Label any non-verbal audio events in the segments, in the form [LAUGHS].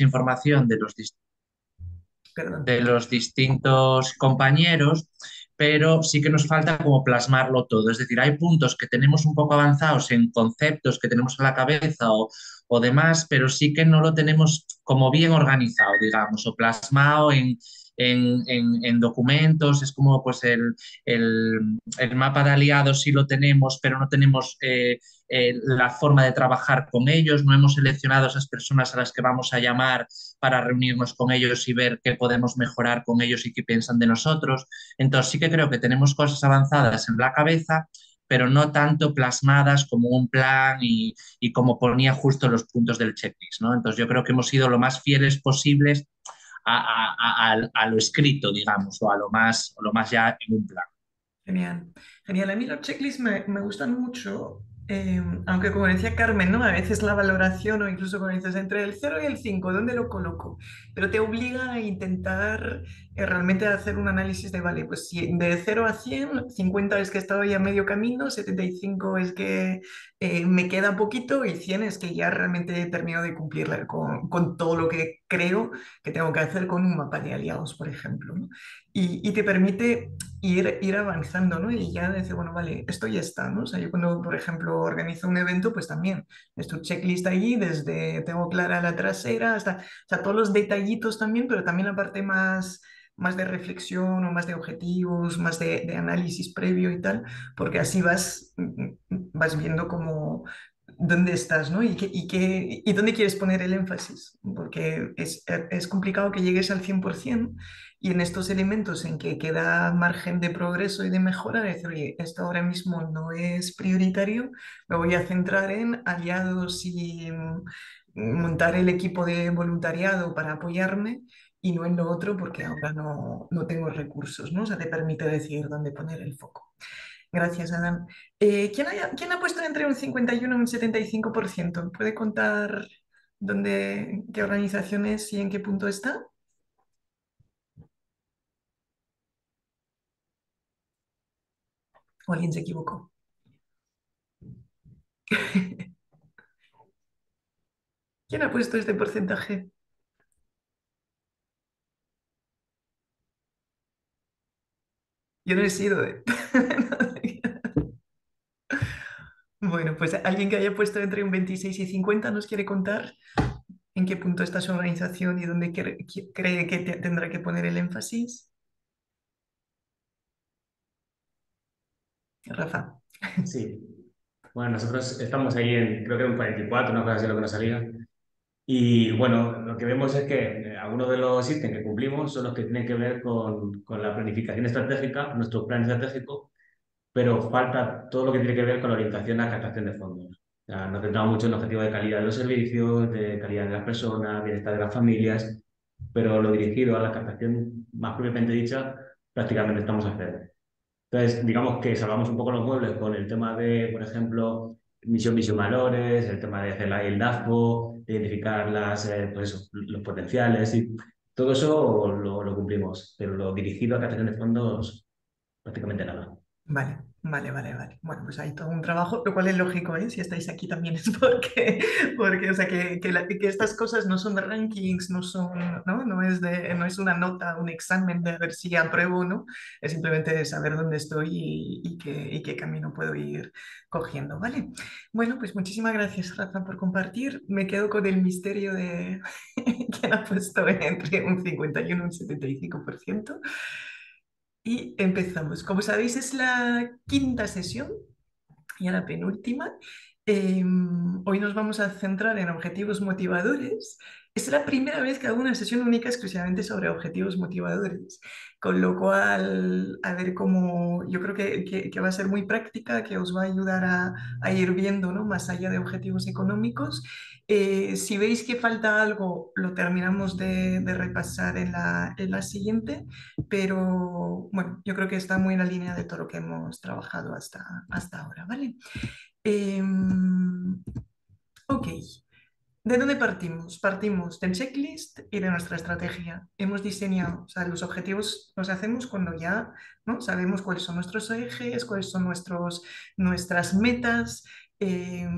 información de los, de los distintos compañeros, pero sí que nos falta como plasmarlo todo. Es decir, hay puntos que tenemos un poco avanzados en conceptos que tenemos en la cabeza o, o demás, pero sí que no lo tenemos como bien organizado, digamos, o plasmado en, en, documentos, es como pues el, mapa de aliados sí lo tenemos, pero no tenemos eh, eh, la forma de trabajar con ellos, no hemos seleccionado esas personas a las que vamos a llamar para reunirnos con ellos y ver qué podemos mejorar con ellos y qué piensan de nosotros. Entonces sí que creo que tenemos cosas avanzadas en la cabeza, pero no tanto plasmadas como un plan y, como ponía justo los puntos del checklist. ¿no? Entonces yo creo que hemos sido lo más fieles posibles a, lo escrito, digamos, o a lo más, lo más ya en un plan. Genial. Genial. A mí los checklists me, me gustan mucho Em, aunque como decía Carmen, ¿no? A veces la valoración o incluso cuando dices entre el 0 y el 5, ¿dónde lo coloco? Pero te obliga a intentar eh, realmente hacer un análisis de, vale, pues de 0 a 100, 50 es que he estado ya medio camino, 75 es que eh, me queda poquito y 100 es que ya realmente he terminado de cumplir con, todo lo que creo que tengo que hacer con un mapa de aliados, por ejemplo. Y, y, te permite ir, ir avanzando, ¿no? Y ya decir, bueno, vale, esto ya está, ¿no? O sea, yo cuando, por ejemplo, organizo un evento, pues también es tu checklist allí, desde tengo clara la trasera hasta, o sea, todos los detallitos también, pero también la parte más más de reflexión o más de objetivos, más de, de análisis previo y tal, porque así vas, vas viendo cómo, dónde estás, ¿no? Y, qué, y, qué, y dónde quieres poner el énfasis, porque es, es complicado que llegues al 100% y en estos elementos en que queda margen de progreso y de mejora, decir, oye, esto ahora mismo no es prioritario, me voy a centrar en aliados y mm, montar el equipo de voluntariado para apoyarme y no en lo otro porque ahora no, no tengo recursos, ¿no? O sea, te permite decir dónde poner el foco. Gracias, Adam. Eh, ¿quién, ha, ¿quién, ha, puesto entre un 51 y un 75%? ¿Puede contar dónde, qué organizaciones y en qué punto está? ¿O alguien se equivocó? [LAUGHS] ¿Quién ha puesto este porcentaje? Yo no he sido. [LAUGHS] bueno, pues alguien que haya puesto entre un 26 y 50 nos quiere contar en qué punto está su organización y dónde cree que tendrá que poner el énfasis. Rafa. Sí. Bueno, nosotros estamos ahí en, creo que en 44, una cosa así lo que nos salía. Y bueno, lo que vemos es que eh, algunos de los ítems que cumplimos son los que tienen que ver con, con la planificación estratégica, nuestro plan estratégico, pero falta todo lo que tiene que ver con la orientación a captación de fondos. O sea, nos centramos mucho en objetivos de calidad de los servicios, de calidad de las personas, bienestar de las familias, pero lo dirigido a la captación más propiamente dicha, prácticamente estamos a hacer. Entonces, digamos que salvamos un poco los muebles con el tema de, por ejemplo, misión, visión, valores, el tema de hacer el DAFO, identificar las, eh, pues los potenciales y todo eso lo, lo, cumplimos, pero lo dirigido a captación de fondos prácticamente nada. Vale, vale, vale, vale. Bueno, pues hay todo un trabajo, lo cual es lógico, ¿eh? Si estáis aquí también es [LAUGHS] porque, porque o sea, que, que, estas cosas no son de rankings, no son, ¿no? No es, de, no es una nota, un examen de ver si apruebo no, es simplemente de saber dónde estoy y, y, qué, y qué camino puedo ir cogiendo, ¿vale? Bueno, pues muchísimas gracias, Rafa, por compartir. Me quedo con el misterio de [LAUGHS] quién ha puesto entre un 51 y un 75%. Y empezamos. Como sabéis, es la quinta sesión, y la penúltima. Em, hoy nos vamos a centrar en objetivos motivadores. Es la primera vez que hago una sesión única exclusivamente sobre objetivos motivadores, con lo cual, a ver cómo, yo creo que, que, va a ser muy práctica, que os va a ayudar a, a ir viendo ¿no? más allá de objetivos económicos eh, si veis que falta algo, lo terminamos de, repasar en la, en la, siguiente, pero bueno, yo creo que está muy en la línea de todo lo que hemos trabajado hasta, hasta ahora, ¿vale? Em, ok. ¿De dónde partimos? Partimos del checklist y de nuestra estrategia. Hemos diseñado, o sea, los objetivos los hacemos cuando ya ¿no? sabemos cuáles son nuestros ejes, cuáles son nuestros, nuestras metas. Eh,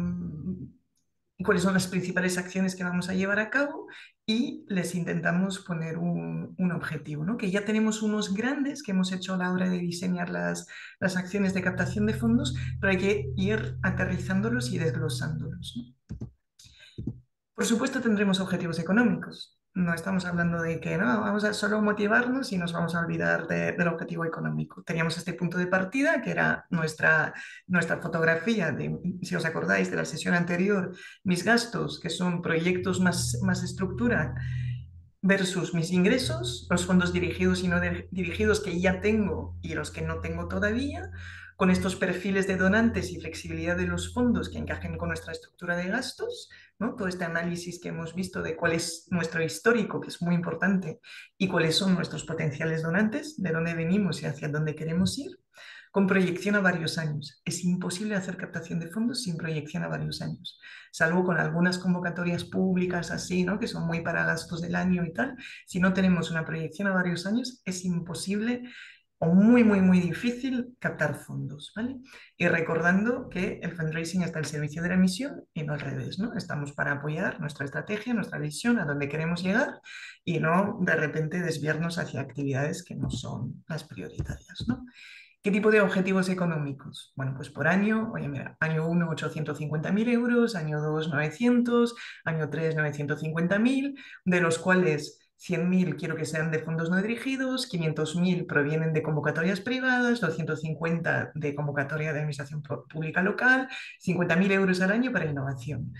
cuáles son las principales acciones que vamos a llevar a cabo y les intentamos poner un, un, objetivo, ¿no? que ya tenemos unos grandes que hemos hecho a la hora de diseñar las, las acciones de captación de fondos, pero hay que ir aterrizándolos y desglosándolos. ¿no? Por supuesto tendremos objetivos económicos. No estamos hablando de que no, vamos a solo motivarnos y nos vamos a olvidar de, del objetivo económico. Teníamos este punto de partida, que era nuestra, nuestra fotografía, de, si os acordáis de la sesión anterior, mis gastos, que son proyectos más, más estructura, versus mis ingresos, los fondos dirigidos y no dirigidos que ya tengo y los que no tengo todavía, con estos perfiles de donantes y flexibilidad de los fondos que encajen con nuestra estructura de gastos, ¿no? todo este análisis que hemos visto de cuál es nuestro histórico, que es muy importante, y cuáles son nuestros potenciales donantes, de dónde venimos y hacia dónde queremos ir, con proyección a varios años. Es imposible hacer captación de fondos sin proyección a varios años, salvo con algunas convocatorias públicas así, ¿no? que son muy para gastos del año y tal. Si no tenemos una proyección a varios años, es imposible o muy, muy, muy difícil captar fondos, ¿vale? Y recordando que el fundraising está al servicio de la misión y no al revés, ¿no? Estamos para apoyar nuestra estrategia, nuestra visión, a donde queremos llegar y no de repente desviarnos hacia actividades que no son las prioritarias, ¿no? ¿Qué tipo de objetivos económicos? Bueno, pues por año, oye, mira, año 1, 850.000 euros, año 2, 900, año 3, 950.000, de los cuales 100.000 quiero que sean de fondos no dirigidos, 500.000 provienen de convocatorias privadas, 250 de convocatoria de administración pública local, 50.000 euros al año para innovación.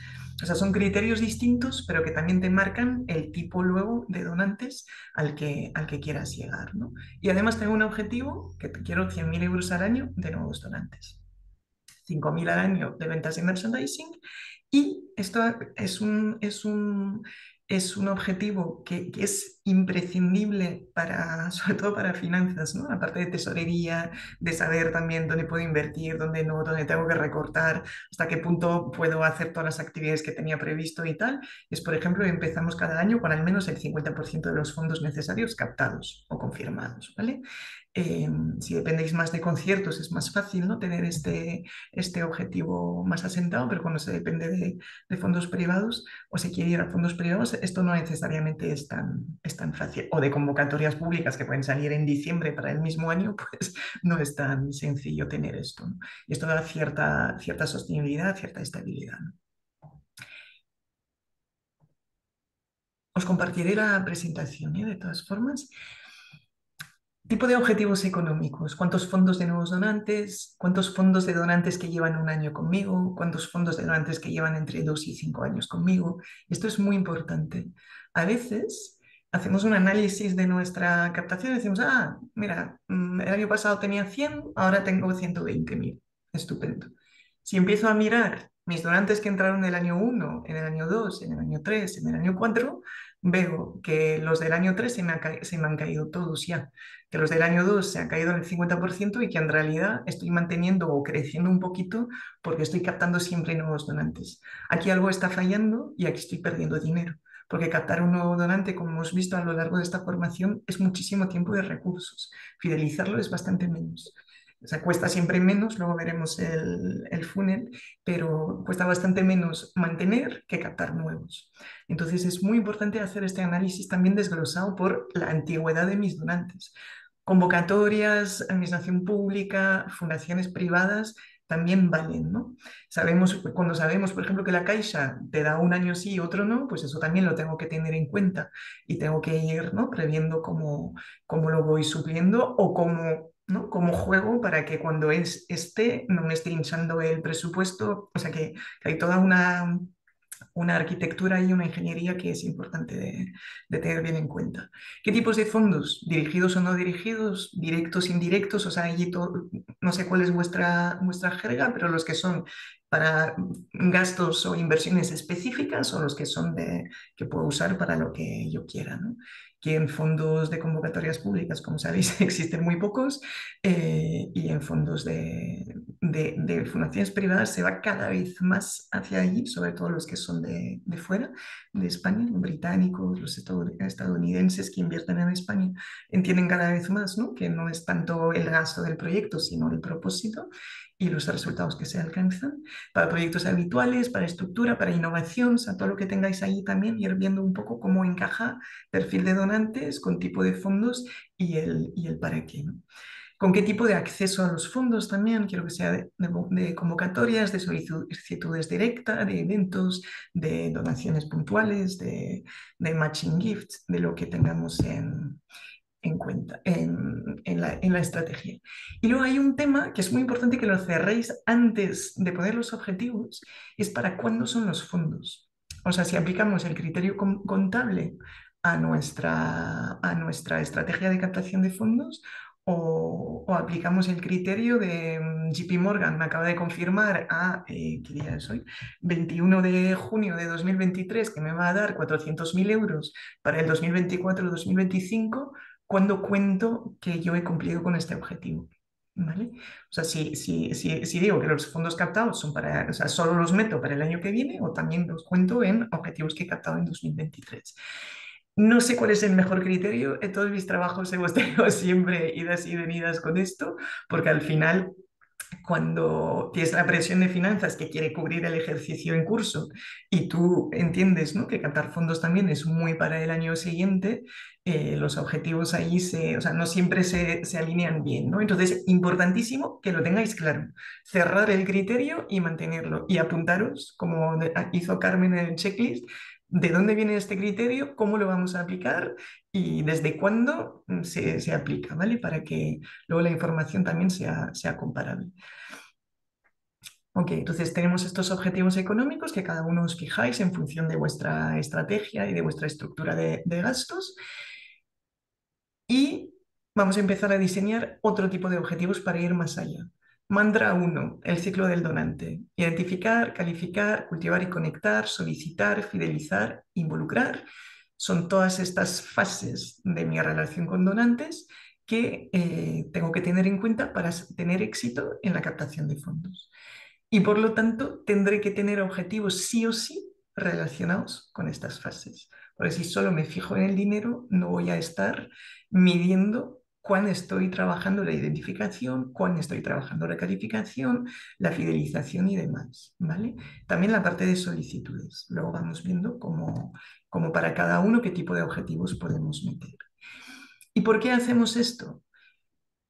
O sea, son criterios distintos, pero que también te marcan el tipo luego de donantes al que, al que quieras llegar. ¿no? Y además tengo un objetivo, que quiero 100.000 euros al año de nuevos donantes. 5.000 al año de ventas y merchandising. Y esto es un, es un es un objetivo que, es imprescindible para, [LAUGHS] sobre todo para finanzas, ¿no? Aparte de tesorería, de saber también dónde puedo invertir, dónde no, dónde tengo que recortar, hasta qué punto puedo hacer todas las actividades que tenía previsto y tal. Es, por ejemplo, empezamos cada año con al menos el 50% de los fondos necesarios captados o confirmados, ¿vale? Eh, si dependéis más de conciertos es más fácil ¿no? tener este, este objetivo más asentado, pero cuando se depende de, fondos privados o se quiere ir a fondos privados, esto no necesariamente es tan, es tan fácil. O de convocatorias públicas que pueden salir en diciembre para el mismo año, [LAUGHS] pues no es tan sencillo tener esto. Y esto da cierta, cierta sostenibilidad, cierta estabilidad. Os compartiré la presentación ¿eh? de todas formas. Tipo de objetivos económicos, cuántos fondos de nuevos donantes, cuántos fondos de donantes que llevan un año conmigo, cuántos fondos de donantes que llevan entre dos y cinco años conmigo. Esto es muy importante. A veces hacemos un análisis de nuestra captación y decimos, ah, mira, mm, el año pasado tenía 100, ahora tengo 120.000. Estupendo. Si empiezo a mirar mis donantes que entraron en el año 1, en el año 2, en el año 3, en el año 4, veo que los del año 3 se me, han caído todos ya, que los del año 2 se han caído el 50% y que en realidad estoy manteniendo o creciendo un poquito porque estoy captando siempre nuevos donantes. Aquí algo está fallando y aquí estoy perdiendo dinero, porque captar un nuevo donante, como hemos visto a lo largo de esta formación, es muchísimo tiempo de recursos. Fidelizarlo es bastante menos. O sea, cuesta siempre menos, luego veremos el, el, funnel, pero cuesta bastante menos mantener que captar nuevos. Entonces es muy importante hacer este análisis también desglosado por la antigüedad de mis donantes. Convocatorias, administración pública, fundaciones privadas también valen, ¿no? Sabemos, cuando sabemos, por ejemplo, que la Caixa te da un año sí y otro no, pues eso también lo tengo que tener en cuenta y tengo que ir, ¿no? Previendo cómo, cómo lo voy supliendo o cómo ¿no? como juego para que cuando es, esté no me esté hinchando el presupuesto. O sea que hay toda una, una arquitectura y una ingeniería que es importante de, tener bien en cuenta. ¿Qué tipos de fondos? ¿Dirigidos o no dirigidos? ¿Directos, indirectos? O sea, allí no sé cuál es vuestra, vuestra jerga, pero los que son para gastos o inversiones específicas o los que son de que puedo usar para lo que yo quiera. Que en fondos de convocatorias públicas, como sabéis, [LAUGHS] existen muy pocos, eh, y en fondos de, de, de, fundaciones privadas se va cada vez más hacia allí, sobre todo los que son de, de fuera, de España, los británicos, los estadounidenses que invierten en España, entienden cada vez más ¿no? que no es tanto el gasto del proyecto, sino el propósito, y los resultados que se alcanzan, para proyectos habituales, para estructura, para innovación, o sea, todo lo que tengáis ahí también, ir viendo un poco cómo encaja perfil de donantes con tipo de fondos y el, y el para qué. con qué tipo de acceso a los fondos también, quiero que sea de, convocatorias, de solicitudes directas, de eventos, de donaciones puntuales, de, matching gifts, de lo que tengamos en, cuenta en, la, en, la, estrategia. Y luego hay un tema que es muy importante que lo cerréis antes de poner los objetivos, es para cuándo son los fondos. O sea, si aplicamos el criterio contable a nuestra, a nuestra estrategia de captación de fondos o, aplicamos el criterio de mm, JP Morgan, me acaba de confirmar a, eh, ¿qué día es hoy? 21 de junio de 2023 que me va a dar 400.000 euros para el 2024-2025, cuando cuento que yo he cumplido con este objetivo. ¿Vale? O sea, si, si, si, si, digo que los fondos captados son para, o sea, solo los meto para el año que viene o también los cuento en objetivos que he captado en 2023. No sé cuál es el mejor criterio. En todos mis trabajos hemos [LAUGHS] tenido siempre idas y venidas con esto, porque al final, cuando tienes la presión de finanzas que quiere cubrir el ejercicio en curso y tú entiendes ¿no? que captar fondos también es muy para el año siguiente, eh, los objetivos ahí se, o sea, no siempre se, se, alinean bien. ¿no? Entonces, importantísimo que lo tengáis claro. Cerrar el criterio y mantenerlo. Y apuntaros, como hizo Carmen en el checklist, de dónde viene este criterio, cómo lo vamos a aplicar y desde cuándo mm, se, aplica, ¿vale? Para que luego la información también sea, sea comparable. Ok, entonces tenemos estos objetivos económicos que cada uno os fijáis en función de vuestra estrategia y de vuestra estructura de, de gastos. Y vamos a empezar a diseñar otro tipo de objetivos para ir más allá. Mantra 1, el ciclo del donante. Identificar, calificar, cultivar y conectar, solicitar, fidelizar, involucrar. Son todas estas fases de mi relación con donantes que eh, tengo que tener en cuenta para tener éxito en la captación de fondos. Y por lo tanto, tendré que tener objetivos sí o sí relacionados con estas fases. Porque si solo me fijo en el dinero, no voy a estar midiendo cuándo estoy trabajando la identificación, cuándo estoy trabajando la calificación, la fidelización y demás, ¿vale? También la parte de solicitudes. Luego vamos viendo cómo, cómo para cada uno qué tipo de objetivos podemos meter. ¿Y por qué hacemos esto?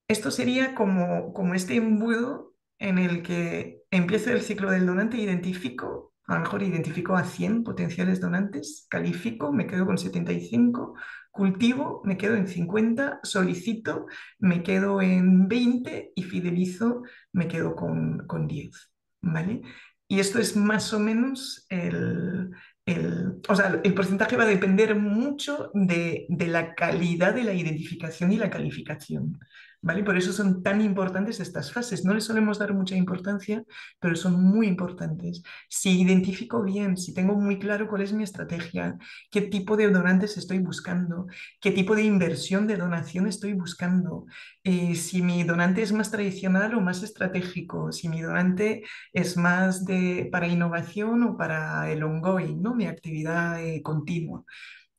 Esto sería como, como este embudo en el que empiezo el ciclo del donante, identifico, a lo mejor identifico a 100 potenciales donantes, califico, me quedo con 75, Cultivo, me quedo en 50, solicito, me quedo en 20 y fidelizo, me quedo con, con 10. ¿Vale? Y esto es más o menos el, el, o sea, el porcentaje va a depender mucho de, de, la calidad de la identificación y la calificación. ¿Vale? Por eso son tan importantes estas fases. No les solemos dar mucha importancia, pero son muy importantes. Si identifico bien, si tengo muy claro cuál es mi estrategia, qué tipo de donantes estoy buscando, qué tipo de inversión de donación estoy buscando, eh, si mi donante es más tradicional o más estratégico, si mi donante es más de, para innovación o para el ongoing, ¿no? mi actividad eh, continua.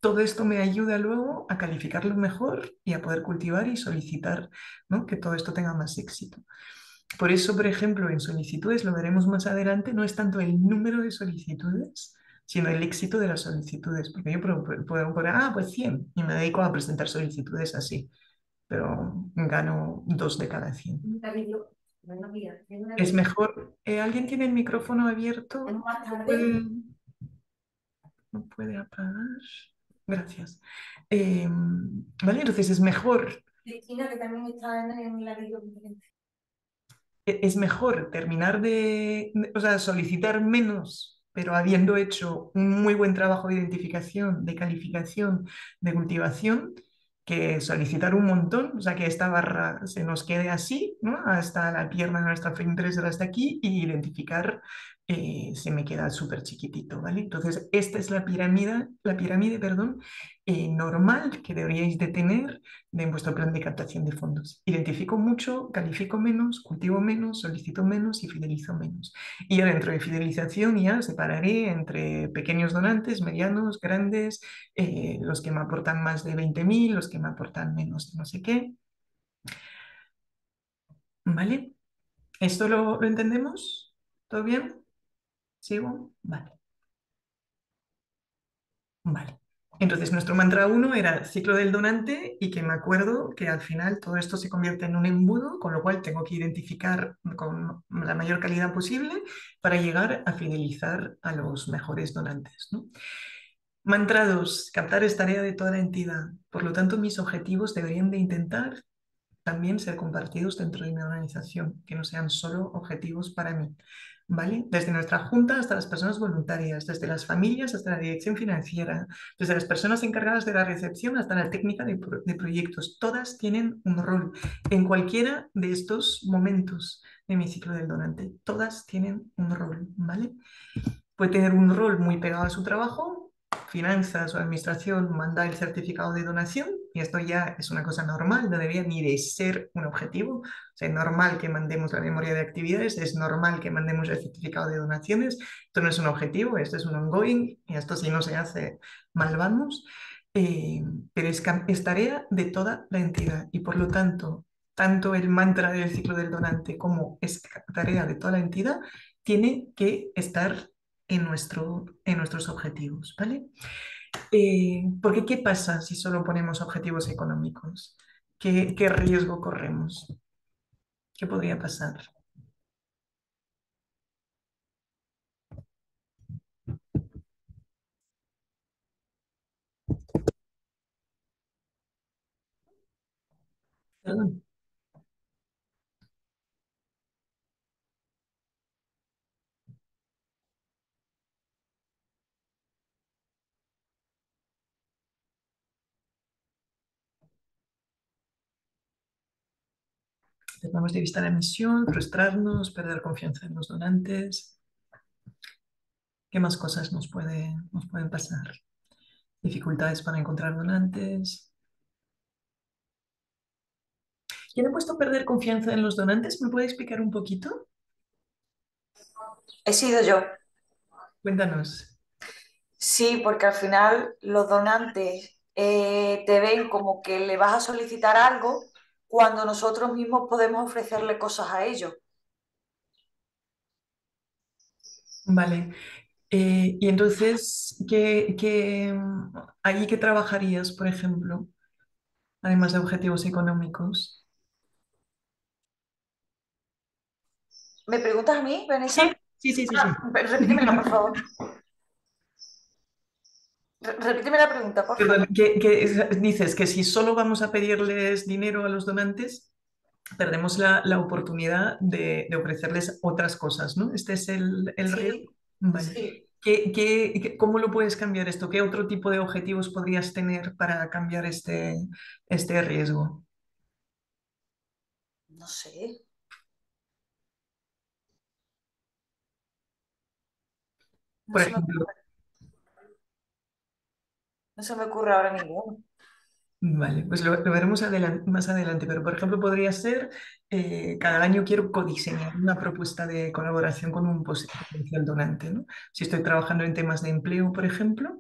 Todo esto me ayuda luego a calificarlo mejor y a poder cultivar y solicitar ¿no? que todo esto tenga más éxito. Por eso, por ejemplo, en solicitudes, lo veremos más adelante, no es tanto el número de solicitudes, sino el éxito de las solicitudes. Porque yo puedo, poner, ah, pues 100, y me dedico a presentar solicitudes así, pero gano dos de cada 100. Es mejor. Eh, ¿Alguien tiene el micrófono abierto? no puede apagar. Gracias. Em, ¿Vale? Entonces es mejor. Cristina, que también está en, la videoconferencia. E, es mejor terminar de, o sea, solicitar menos, pero habiendo hecho un muy buen trabajo de identificación, de calificación, de cultivación, que solicitar un montón, o sea, que esta barra se nos quede así, ¿no? Hasta la pierna de nuestra frente hasta aquí, y identificar eh, se me queda súper chiquitito, ¿vale? Entonces, esta es la pirámide, la pirámide, perdón, eh, normal que deberíais de tener en vuestro plan de captación de fondos. Identifico mucho, califico menos, cultivo menos, solicito menos y fidelizo menos. Y dentro de fidelización ya separaré entre pequeños donantes, medianos, grandes, eh, los que me aportan más de 20.000, los que me aportan menos de no sé qué. ¿Vale? ¿Esto lo entendemos? ¿Todo bien? ¿Sigo? Vale. Vale. Entonces, nuestro mantra 1 era ciclo del donante y que me acuerdo que al final todo esto se convierte en un embudo, con lo cual tengo que identificar con la mayor calidad posible para llegar a fidelizar a los mejores donantes. ¿no? Mantra 2, captar es tarea de toda la entidad. Por lo tanto, mis objetivos deberían de intentar también ser compartidos dentro de mi organización, que no sean solo objetivos para mí. ¿Vale? Desde nuestra junta hasta las personas voluntarias, desde las familias hasta la dirección financiera, desde las personas encargadas de la recepción hasta la técnica de, de proyectos. Todas tienen un rol en cualquiera de estos momentos de mi ciclo del donante. Todas tienen un rol, ¿vale? Puede tener un rol muy pegado a su trabajo, finanzas o administración manda el certificado de donación y esto ya es una cosa normal, no debería ni de ser un objetivo. O sea, es normal que mandemos la memoria de actividades, es normal que mandemos el certificado de donaciones. Esto no es un objetivo, esto es un ongoing y esto si no se hace, mal vamos. Eh, pero es, es tarea de toda la entidad y por lo tanto, tanto el mantra del ciclo del donante como es tarea de toda la entidad, tiene que estar en, nuestro, en nuestros objetivos, ¿vale? Eh, porque ¿qué pasa si solo ponemos objetivos económicos? ¿Qué, qué riesgo corremos? ¿Qué podría pasar? Perdón. Perdamos de vista la misión, frustrarnos, perder confianza en los donantes. ¿Qué más cosas nos, puede, nos pueden pasar? Dificultades para encontrar donantes. ¿Quién ha puesto perder confianza en los donantes? ¿Me puede explicar un poquito? He sido yo. Cuéntanos. Sí, porque al final los donantes eh, te ven como que le vas a solicitar algo cuando nosotros mismos podemos ofrecerle cosas a ellos. Vale. Eh, y entonces, ¿qué, qué, ¿ahí qué trabajarías, por ejemplo? Además de objetivos económicos. ¿Me preguntas a mí, Vanessa? Sí, sí, sí, sí. Ah, repítemela, por favor. [LAUGHS] Repíteme la pregunta, por favor. que, dices que si solo vamos a pedirles dinero a los donantes, perdemos la, la oportunidad de, de, ofrecerles otras cosas, ¿no? Este es el, el sí, Vale. Sí. ¿Qué, qué, cómo lo puedes cambiar esto? ¿Qué otro tipo de objetivos podrías tener para cambiar este, este riesgo? No sé. No Por ejemplo, no se me ocurre ahora ninguno. Vale, pues lo, veremos más adelante, pero por ejemplo podría ser, eh, cada año quiero codiseñar una propuesta de colaboración con un potencial donante, ¿no? Si estoy trabajando en temas de empleo, por ejemplo,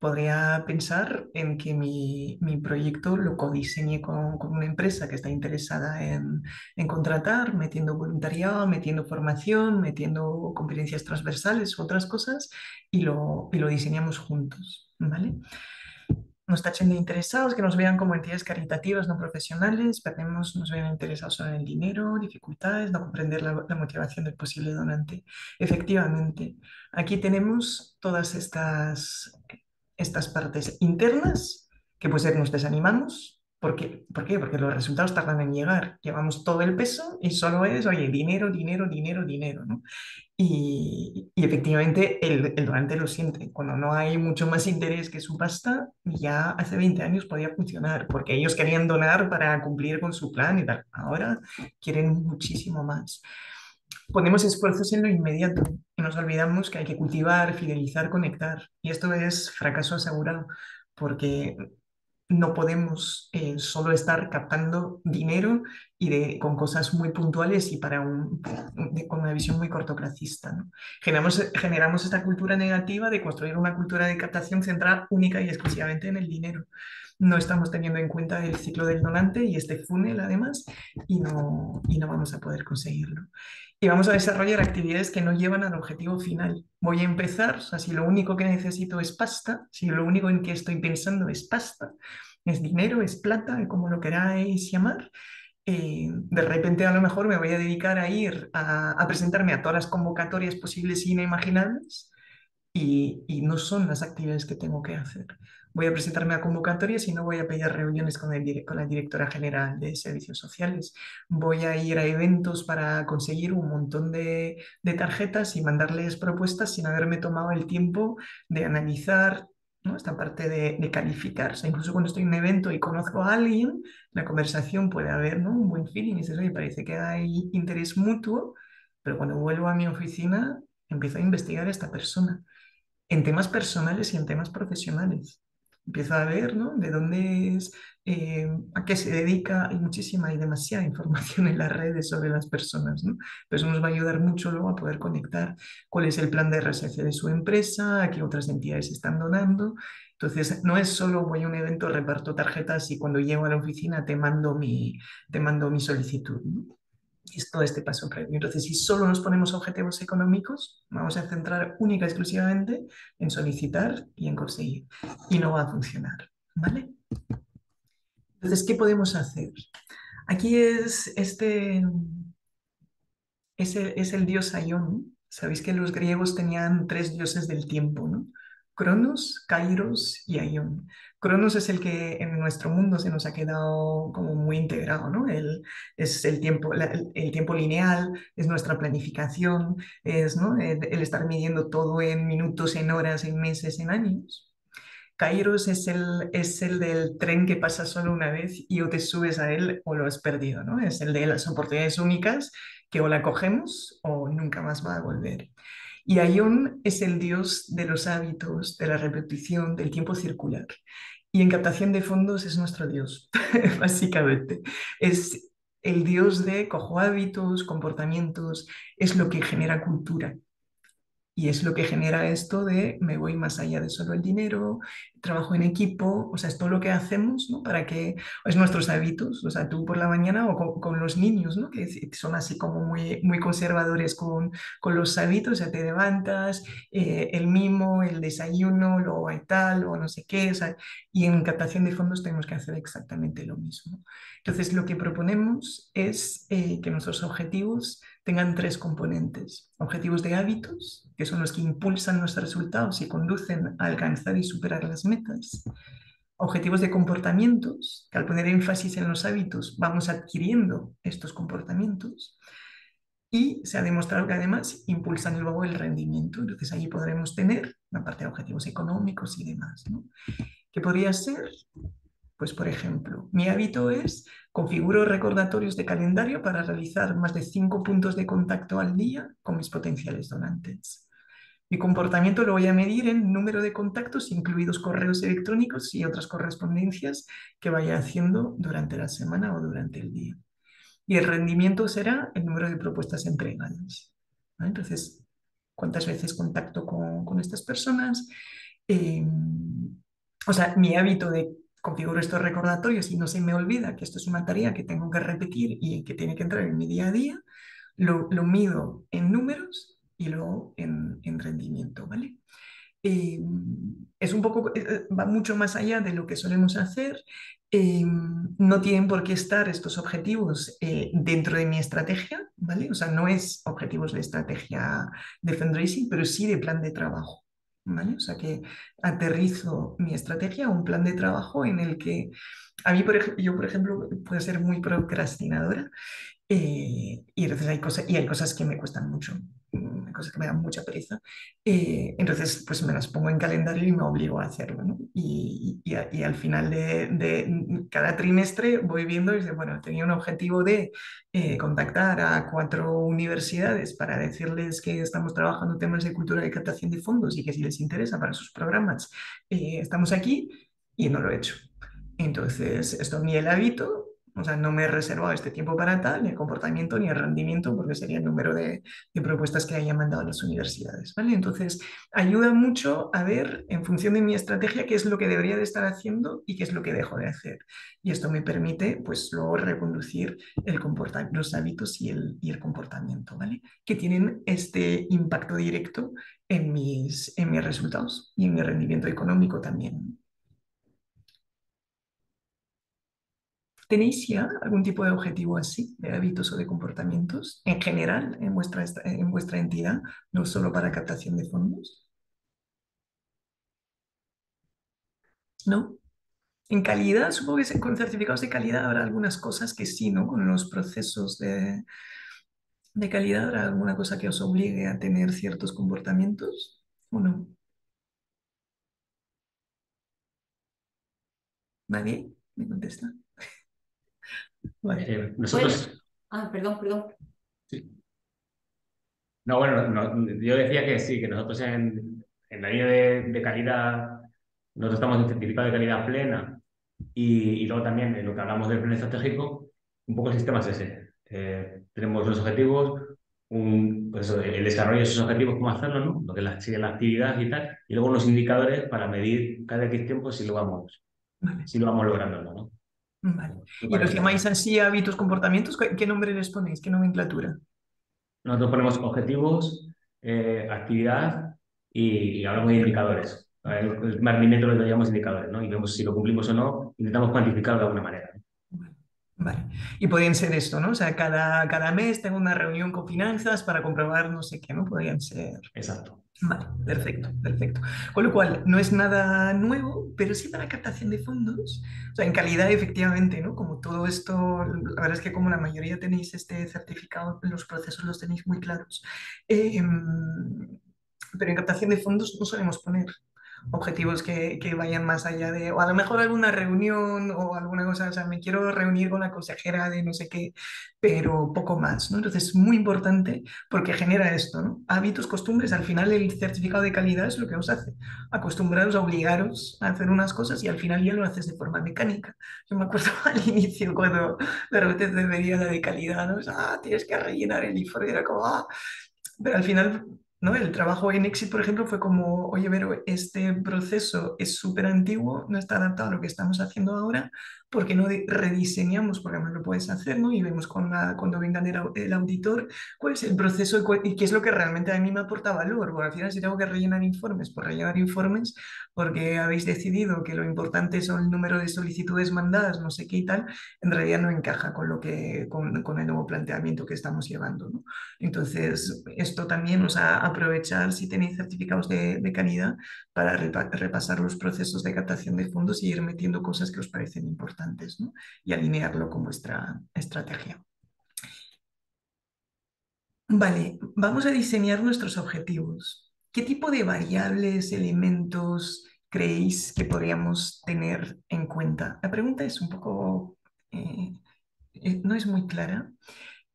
podría pensar en que mi, mi proyecto lo codiseñe con, con una empresa que está interesada en, en contratar, metiendo voluntariado, metiendo formación, metiendo competencias transversales, otras cosas, y lo, y lo diseñamos juntos, ¿vale? Nos tachen de interesados, que nos vean como entidades caritativas no profesionales, perdemos, nos vean interesados en el dinero, dificultades, no comprender la, motivación del posible donante. Efectivamente, aquí tenemos todas estas, estas partes internas que puede ser nos desanimamos. ¿Por qué? ¿Por qué? Porque los resultados tardan en llegar. Llevamos todo el peso y solo es, oye, dinero, dinero, dinero, dinero, ¿no? Y, y efectivamente el, el donante lo siente. Cuando no hay mucho más interés que su pasta, ya hace 20 años podía funcionar, porque ellos querían donar para cumplir con su plan y tal. Ahora quieren muchísimo más. Ponemos esfuerzos en lo inmediato y nos olvidamos que hay que cultivar, fidelizar, conectar. Y esto es fracaso asegurado, porque no podemos eh, solo estar captando dinero y de, con cosas muy puntuales y para un, con una visión muy cortoplacista. ¿no? Generamos, generamos esta cultura negativa de construir una cultura de captación centrada única y exclusivamente en el dinero. No estamos teniendo en cuenta el ciclo del donante y este funnel además y no, y no vamos a poder conseguirlo y vamos a desarrollar actividades que no llevan al objetivo final. Voy a empezar, o sea, si lo único que necesito es pasta, si lo único en que estoy pensando es pasta, es dinero, es plata, como lo queráis llamar, eh, de repente a lo mejor me voy a dedicar a ir a, presentarme a todas las convocatorias posibles e inimaginables y, y no son las actividades que tengo que hacer voy a presentarme a convocatorias y no voy a pedir reuniones con, el, con la directora general de servicios sociales. Voy a ir a eventos para conseguir un montón de, de tarjetas y mandarles propuestas sin haberme tomado el tiempo de analizar ¿no? esta parte de, de, calificar. O incluso cuando estoy en un evento y conozco a alguien, la conversación puede haber ¿no? un buen feeling y dices, oye, parece que hay interés mutuo, pero cuando vuelvo a mi oficina empiezo a investigar a esta persona en temas personales y en temas profesionales empiezo a ver ¿no? de dónde es, eh, a qué se dedica. Hay muchísima y demasiada [LAUGHS] información en las redes sobre las personas. ¿no? Pero eso nos va a ayudar mucho luego a poder conectar cuál es el plan de RSC de su empresa, a qué otras entidades están donando. Entonces, no es solo voy a un evento, reparto tarjetas y cuando llego a la oficina te mando mi, te mando mi solicitud. Es todo este paso previo. Entonces, si solo nos ponemos objetivos económicos, vamos a centrar única y exclusivamente en solicitar y en conseguir. Y no va a funcionar. ¿Vale? Entonces, ¿qué podemos hacer? Aquí es este. Es el, es el dios Aion. Sabéis que los griegos tenían tres dioses del tiempo, ¿no? Cronos, Kairos y Aion. Cronos es el que en nuestro mundo se nos ha quedado como muy integrado, ¿no? El, es el tiempo, el, tiempo lineal, es nuestra planificación, es ¿no? el, estar midiendo todo en minutos, en horas, en meses, en años. Kairos es el, es el del tren que pasa solo una vez y o te subes a él o lo has perdido, ¿no? Es el de las oportunidades únicas que o la cogemos o nunca más va a volver. Y Aion es el dios de los hábitos, de la repetición, del tiempo circular. Y en captación de fondos es nuestro Dios, [LAUGHS] básicamente. Es el Dios de cojo hábitos, comportamientos, es lo que genera cultura. Y es lo que genera esto de me voy más allá de solo el dinero, trabajo en equipo, o sea, es todo lo que hacemos, ¿no? Para que, es nuestros hábitos, o sea, tú por la mañana o con, los niños, ¿no? Que son así como muy, muy conservadores con, con los hábitos, o sea, te levantas, eh, el mimo, el desayuno, lo hay tal, o no sé qué, y en captación de fondos tenemos que hacer exactamente lo mismo. Entonces, lo que proponemos es eh, que nuestros objetivos tengan tres componentes. Objetivos de hábitos, que son los que impulsan nuestros resultados y conducen a alcanzar y superar las metas. Objetivos de comportamientos, que al poner énfasis en los hábitos vamos adquiriendo estos comportamientos. Y se ha demostrado que además impulsan luego el rendimiento. Entonces ahí podremos tener una parte de objetivos económicos y demás. ¿no? ¿Qué podría ser? Pues por ejemplo, mi hábito es configuro recordatorios de calendario para realizar más de cinco puntos de contacto al día con mis potenciales donantes. Mi comportamiento lo voy a medir en número de contactos, incluidos correos electrónicos y otras correspondencias que vaya haciendo durante la semana o durante el día. Y el rendimiento será el número de propuestas entregadas. Entonces, ¿cuántas veces contacto con, estas personas? Em, o sea, mi hábito de configuro estos recordatorios y no se me olvida que esto es una tarea que tengo que repetir y que tiene que entrar en mi día a día, lo, mido en números y luego en, rendimiento, ¿vale? Eh, es un poco, eh, va mucho más allá de lo que solemos hacer. Eh, no tienen por qué estar estos objetivos dentro de mi estrategia, ¿vale? O sea, no es objetivos de estrategia de fundraising, pero sí de plan de trabajo. O sea que aterrizo mi estrategia un plan de trabajo en el que a mí, por yo, por ejemplo, puedo ser muy procrastinadora eh, y entonces hay cosas, y hay cosas que me cuestan mucho cosas que me dan mucha pereza. Eh, entonces, pues me las pongo en calendario y me obligo a hacerlo. ¿no? Y, y, al final de, de, cada trimestre voy viendo y dice, bueno, tenía un objetivo de eh, contactar a cuatro universidades para decirles que estamos trabajando temas de cultura de captación de fondos y que si les interesa para sus programas, eh, estamos aquí y no lo he hecho. Entonces, esto ni el hábito O sea, no me he reservado este tiempo para tal, ni el comportamiento, ni el rendimiento, porque sería el número de, de propuestas que hayan mandado a las universidades, ¿vale? Entonces, ayuda mucho a ver, en función de mi estrategia, qué es lo que debería de estar haciendo y qué es lo que dejo de hacer. Y esto me permite, pues, luego reconducir el los hábitos y el, y el comportamiento, ¿vale? Que tienen este impacto directo en mis, en mis resultados y en mi rendimiento económico también. ¿Tenéis ya algún tipo de objetivo así, de hábitos o de comportamientos en general en vuestra, en vuestra entidad, no solo para captación de fondos? ¿No? En calidad, supongo que con certificados de calidad habrá algunas cosas que sí, ¿no? Con los procesos de, de calidad habrá alguna cosa que os obligue a tener ciertos comportamientos o no. ¿Nadie me contesta? Eh, nosotros... Ah, perdón, perdón. Sí. No, bueno, yo decía que sí, que nosotros en, en la línea de, calidad, nosotros estamos en certificado de calidad plena y, y, luego también en lo que hablamos del plan estratégico, un poco el sistema es ese. Eh, tenemos los objetivos, un, pues el desarrollo de esos objetivos, cómo hacerlo, ¿no? lo que la, sigue la actividad y tal, y luego unos indicadores para medir cada X tiempo si lo vamos, si lo vamos logrando ¿no? Vale. ¿Y los llamáis así hábitos, comportamientos? ¿Qué nombre les ponéis? ¿Qué nomenclatura? Nosotros ponemos objetivos, eh, actividad y, hablamos de indicadores. El rendimiento lo llamamos indicadores, ¿no? Y vemos si lo cumplimos o no, intentamos cuantificarlo de alguna manera. Vale. Y podrían ser esto, ¿no? O sea, cada, cada mes tengo una reunión con finanzas para comprobar no sé qué, ¿no? Podrían ser. Exacto. Vale, perfecto, perfecto. Con lo cual, no es nada nuevo, pero sí para captación de fondos. O sea, en calidad, efectivamente, ¿no? Como todo esto, la verdad es que como la mayoría tenéis este certificado, los procesos los tenéis muy claros. Em, pero en captación de fondos no solemos poner objetivos que, que, vayan más allá de, o a lo mejor alguna reunión o alguna cosa, o sea, me quiero reunir con la consejera de no sé qué, pero poco más, ¿no? Entonces es muy importante porque genera esto, ¿no? Hábitos, costumbres, al final el certificado de calidad es lo que os hace, acostumbraros, obligaros a hacer unas cosas y al final ya lo haces de forma mecánica. Yo me acuerdo [LAUGHS] al inicio cuando de repente te pedía la de calidad, ¿no? ah, tienes que rellenar el informe, era como, ah, pero al final ¿no? El trabajo en Exit, por ejemplo, fue como, oye, pero este proceso es súper antiguo, no está adaptado a lo que estamos haciendo ahora, porque no rediseñamos, porque además lo puedes hacer, ¿no? Y vemos con cuando venga el, auditor cuál es el proceso y qué es lo que realmente a mí me aporta valor. Bueno, al final si tengo que rellenar informes, pues rellenar informes porque habéis decidido que lo importante son el número de solicitudes mandadas, no sé qué y tal, en realidad no encaja con, lo que, con, con el nuevo planteamiento que estamos llevando, ¿no? Entonces, esto también, o sea, aprovechar si tenéis certificados de, calidad para repasar los procesos de captación de fondos y ir metiendo cosas que os parecen importantes y alinearlo con vuestra estrategia. Vale, vamos a diseñar nuestros objetivos. ¿Qué tipo de variables, elementos creéis que podríamos tener en cuenta? La pregunta es un poco, eh, eh, no es muy clara.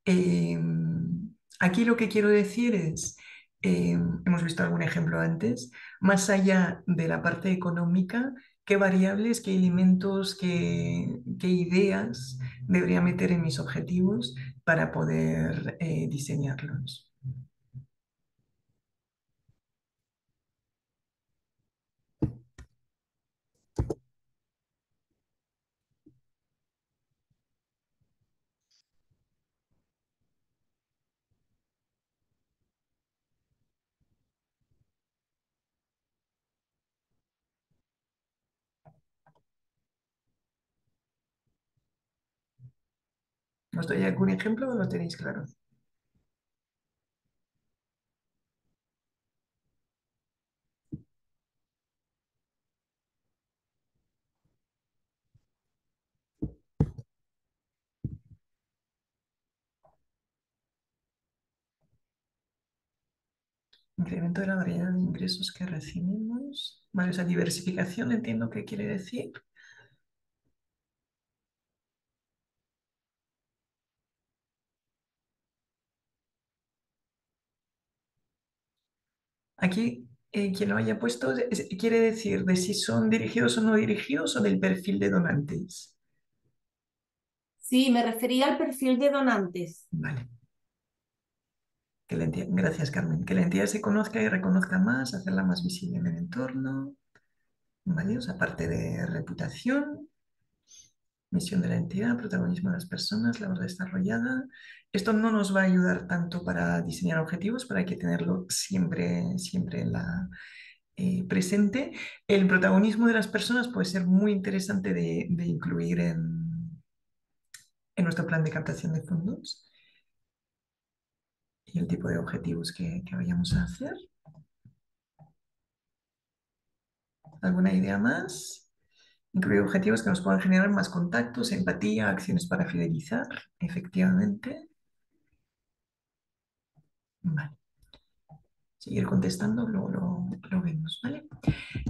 Em, aquí lo que quiero decir es, em, hemos visto algún ejemplo antes, más allá de la parte económica, qué variables, qué elementos, qué, ideas debería meter en mis objetivos para poder eh, diseñarlos. ¿Os doy algún ejemplo o lo tenéis claro? Incremento de la variedad de ingresos que recibimos. Vale, esa diversificación entiendo qué quiere decir. Aquí, eh, quien lo haya puesto, quiere decir de si son dirigidos o no dirigidos o del perfil de donantes. Sí, me refería al perfil de donantes. Vale. Que la entidad- Gracias, Carmen. Que la entidad se conozca y reconozca más, hacerla más visible en el entorno. ¿Vale? O sea, parte de reputación, misión de la entidad, protagonismo de las personas, labor desarrollada. Esto no nos va a ayudar tanto para diseñar objetivos, pero hay que tenerlo siempre, siempre eh, presente. El protagonismo de las personas puede ser muy interesante de, incluir en, en nuestro plan de captación de fondos y el tipo de objetivos que, que vayamos a hacer. ¿Alguna idea más? Incluir objetivos que nos puedan generar más contactos, empatía, acciones para fidelizar, efectivamente. Vale. Seguir contestando, luego lo, lo vemos, ¿vale?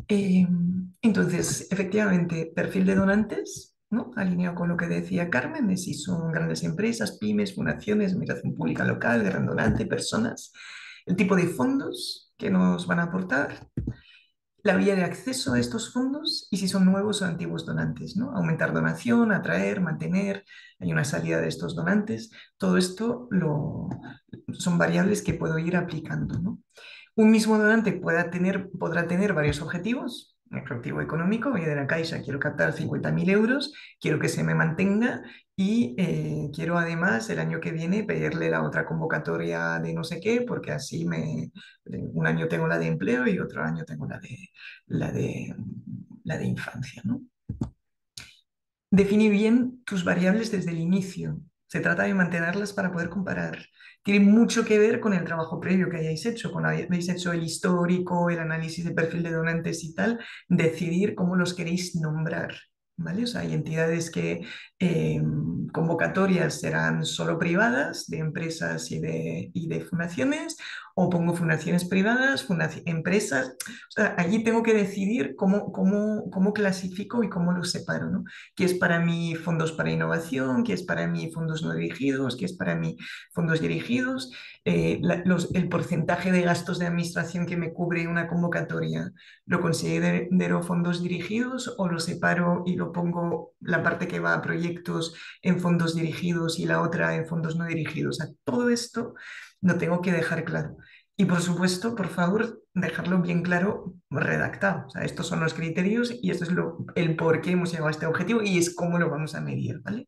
Eh, entonces, efectivamente, perfil de donantes, ¿no? Alineado con lo que decía Carmen, de si son grandes empresas, pymes, fundaciones, administración pública local, gran donante, personas, el tipo de fondos que nos van a aportar, la vía de acceso a estos fondos y si son nuevos o antiguos donantes, ¿no? Aumentar donación, atraer, mantener, hay una salida de estos donantes, todo esto lo, son variables que puedo ir aplicando, ¿no? Un mismo donante pueda tener, podrá tener varios objetivos. El objetivo económico, voy de la Caixa, quiero captar 50.000 euros, quiero que se me mantenga y eh, quiero además el año que viene pedirle la otra convocatoria de no sé qué, porque así me, un año tengo la de empleo y otro año tengo la de, la de, la de infancia. ¿no? Define bien tus variables desde el inicio. Se trata de mantenerlas para poder comparar. Tiene mucho que ver con el trabajo previo que hayáis hecho, con habéis hecho el histórico, el análisis de perfil de donantes y tal, decidir cómo los queréis nombrar. ¿Vale? Hay entidades que eh, convocatorias serán solo privadas de empresas y de, y de fundaciones, o pongo fundaciones privadas, fundaci- empresas. Allí tengo que decidir cómo, cómo, cómo clasifico y cómo los separo, ¿no? ¿Qué es para mí fondos para innovación? ¿Qué es para mí fondos no dirigidos? ¿Qué es para mí fondos dirigidos? Eh, el porcentaje de gastos de administración que me cubre una convocatoria, ¿lo considero fondos dirigidos o lo separo y lo pongo la parte que va a proyectos en fondos dirigidos y la otra en fondos no dirigidos? Todo esto lo tengo que dejar claro. Y por supuesto, por favor, dejarlo bien claro, redactado. O sea, estos son los criterios y esto es lo, el por qué hemos llegado a este objetivo y es cómo lo vamos a medir, ¿vale?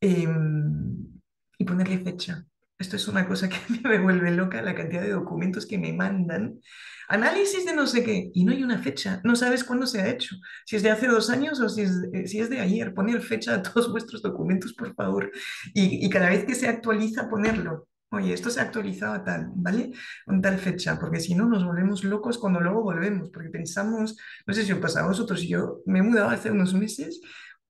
Em, y ponerle fecha. Esto es una cosa [LAUGHS] que me vuelve loca, la cantidad de documentos que me mandan. Análisis de no sé qué, y no hay una fecha. No sabes cuándo se ha hecho. Si es de hace dos años o si es, eh, si es de ayer. Poner fecha a todos vuestros documentos, por favor. Y, y cada vez que se actualiza, ponerlo. Oye, esto se ha actualizado tal, ¿vale? Con tal fecha, porque si no nos volvemos locos cuando luego volvemos, porque pensamos, no sé si os pasa a vosotros, yo me he mudado hace unos meses,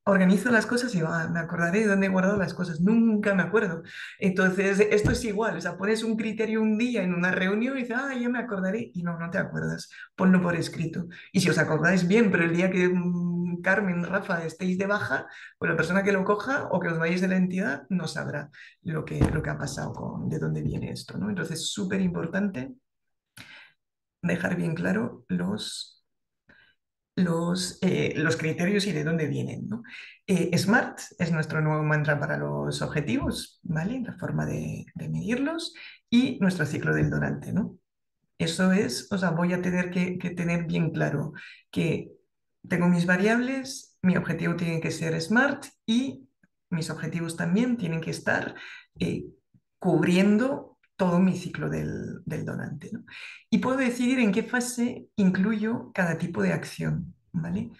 organizo las cosas y ah, me acordaré de dónde he guardado las cosas, nunca me acuerdo. Entonces, esto es igual, o sea, pones un criterio un día en una reunión y dices, ah, ya me acordaré, y no, no te acuerdas, ponlo por escrito. Y si os acordáis bien, pero el día que mm, Carmen, Rafa, estéis de baja, pues la persona que lo coja o que os vayáis de la entidad no sabrá lo que, lo que ha pasado con de dónde viene esto, ¿no? Entonces, súper importante dejar bien claro los, los, eh, los criterios y de dónde vienen. Eh, SMART es nuestro nuevo mantra para los objetivos, ¿vale? La forma de, de medirlos y nuestro ciclo del donante, ¿no? Eso es, o sea, voy a tener que tener bien claro que tengo mis variables, mi objetivo tiene que ser SMART y mis objetivos también tienen que estar eh, cubriendo todo mi ciclo del, del donante. ¿no? Y puedo decidir en qué fase incluyo cada tipo de acción, ¿vale?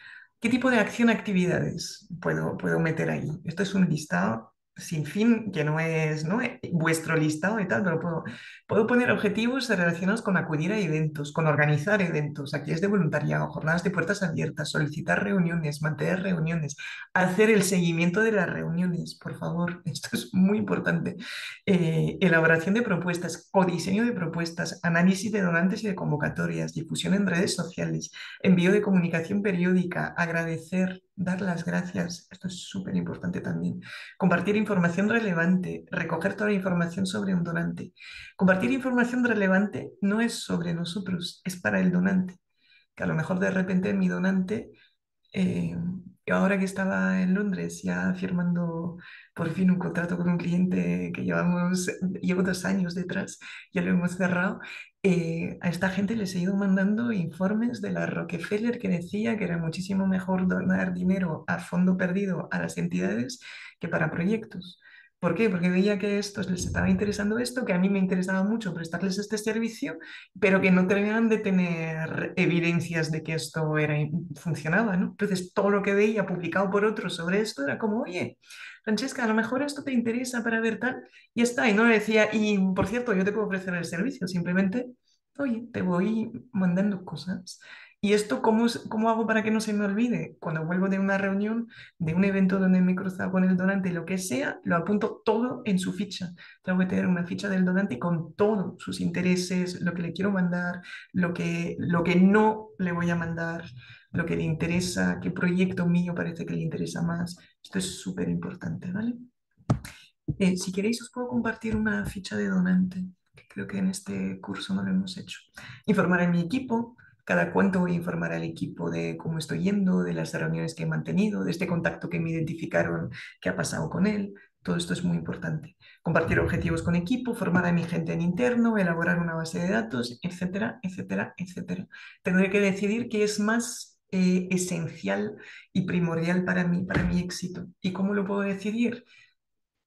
¿Qué tipo de acción, actividades puedo, puedo meter ahí? Esto es un listado sin fin, que no es ¿no? vuestro listado y tal, pero puedo, puedo poner objetivos relacionados con acudir a eventos, con organizar eventos, aquí es de voluntariado, jornadas de puertas abiertas, solicitar reuniones, mantener reuniones, hacer el seguimiento de las reuniones, por favor, [LAUGHS] esto es muy importante. Eh, elaboración de propuestas, codiseño de propuestas, análisis de donantes y de convocatorias, difusión en redes sociales, envío de comunicación periódica, agradecer, dar las gracias, esto es súper importante también, compartir información relevante, recoger toda la información sobre un donante. Compartir información relevante no es sobre nosotros, es para el donante, que a lo mejor de repente mi donante eh, ahora que estaba en Londres ya firmando por fin un contrato con un cliente que llevamos, llevo dos años detrás, ya lo hemos cerrado, eh, a esta gente les he ido mandando informes de la Rockefeller que decía que era muchísimo mejor donar dinero a fondo perdido a las entidades que para proyectos. ¿Por qué? Porque veía que a estos les estaba interesando esto, que a mí me interesaba mucho prestarles este servicio, pero que no terminaban de tener evidencias de que esto era, funcionaba, ¿no? Entonces, todo lo que veía publicado por otros sobre esto era como, oye, Francesca, a lo mejor esto te interesa para ver tal, y está, y no le decía, y por cierto, yo te puedo ofrecer el servicio, simplemente, oye, te voy mandando cosas. ¿Y esto cómo, cómo hago para que no se me olvide? Cuando vuelvo de una reunión, de un evento donde me he cruzado con el donante, lo que sea, lo apunto todo en su ficha. Tengo que tener una ficha del donante con todos sus intereses, lo que le quiero mandar, lo que, lo que no le voy a mandar, lo que le interesa, qué proyecto mío parece que le interesa más. Esto es súper importante, ¿vale? Eh, si queréis os puedo compartir una ficha de donante, que creo que en este curso no lo hemos hecho. Informar a mi equipo, cada cuánto voy a informar al equipo de cómo estoy yendo, de las reuniones que he mantenido, de este contacto que me identificaron, qué ha pasado con él. Todo esto es muy importante. Compartir objetivos con equipo, formar a mi gente en interno, elaborar una base de datos, etcétera, etcétera, etcétera. Tendré que decidir qué es más eh, esencial y primordial para mí, para mi éxito. ¿Y cómo lo puedo decidir?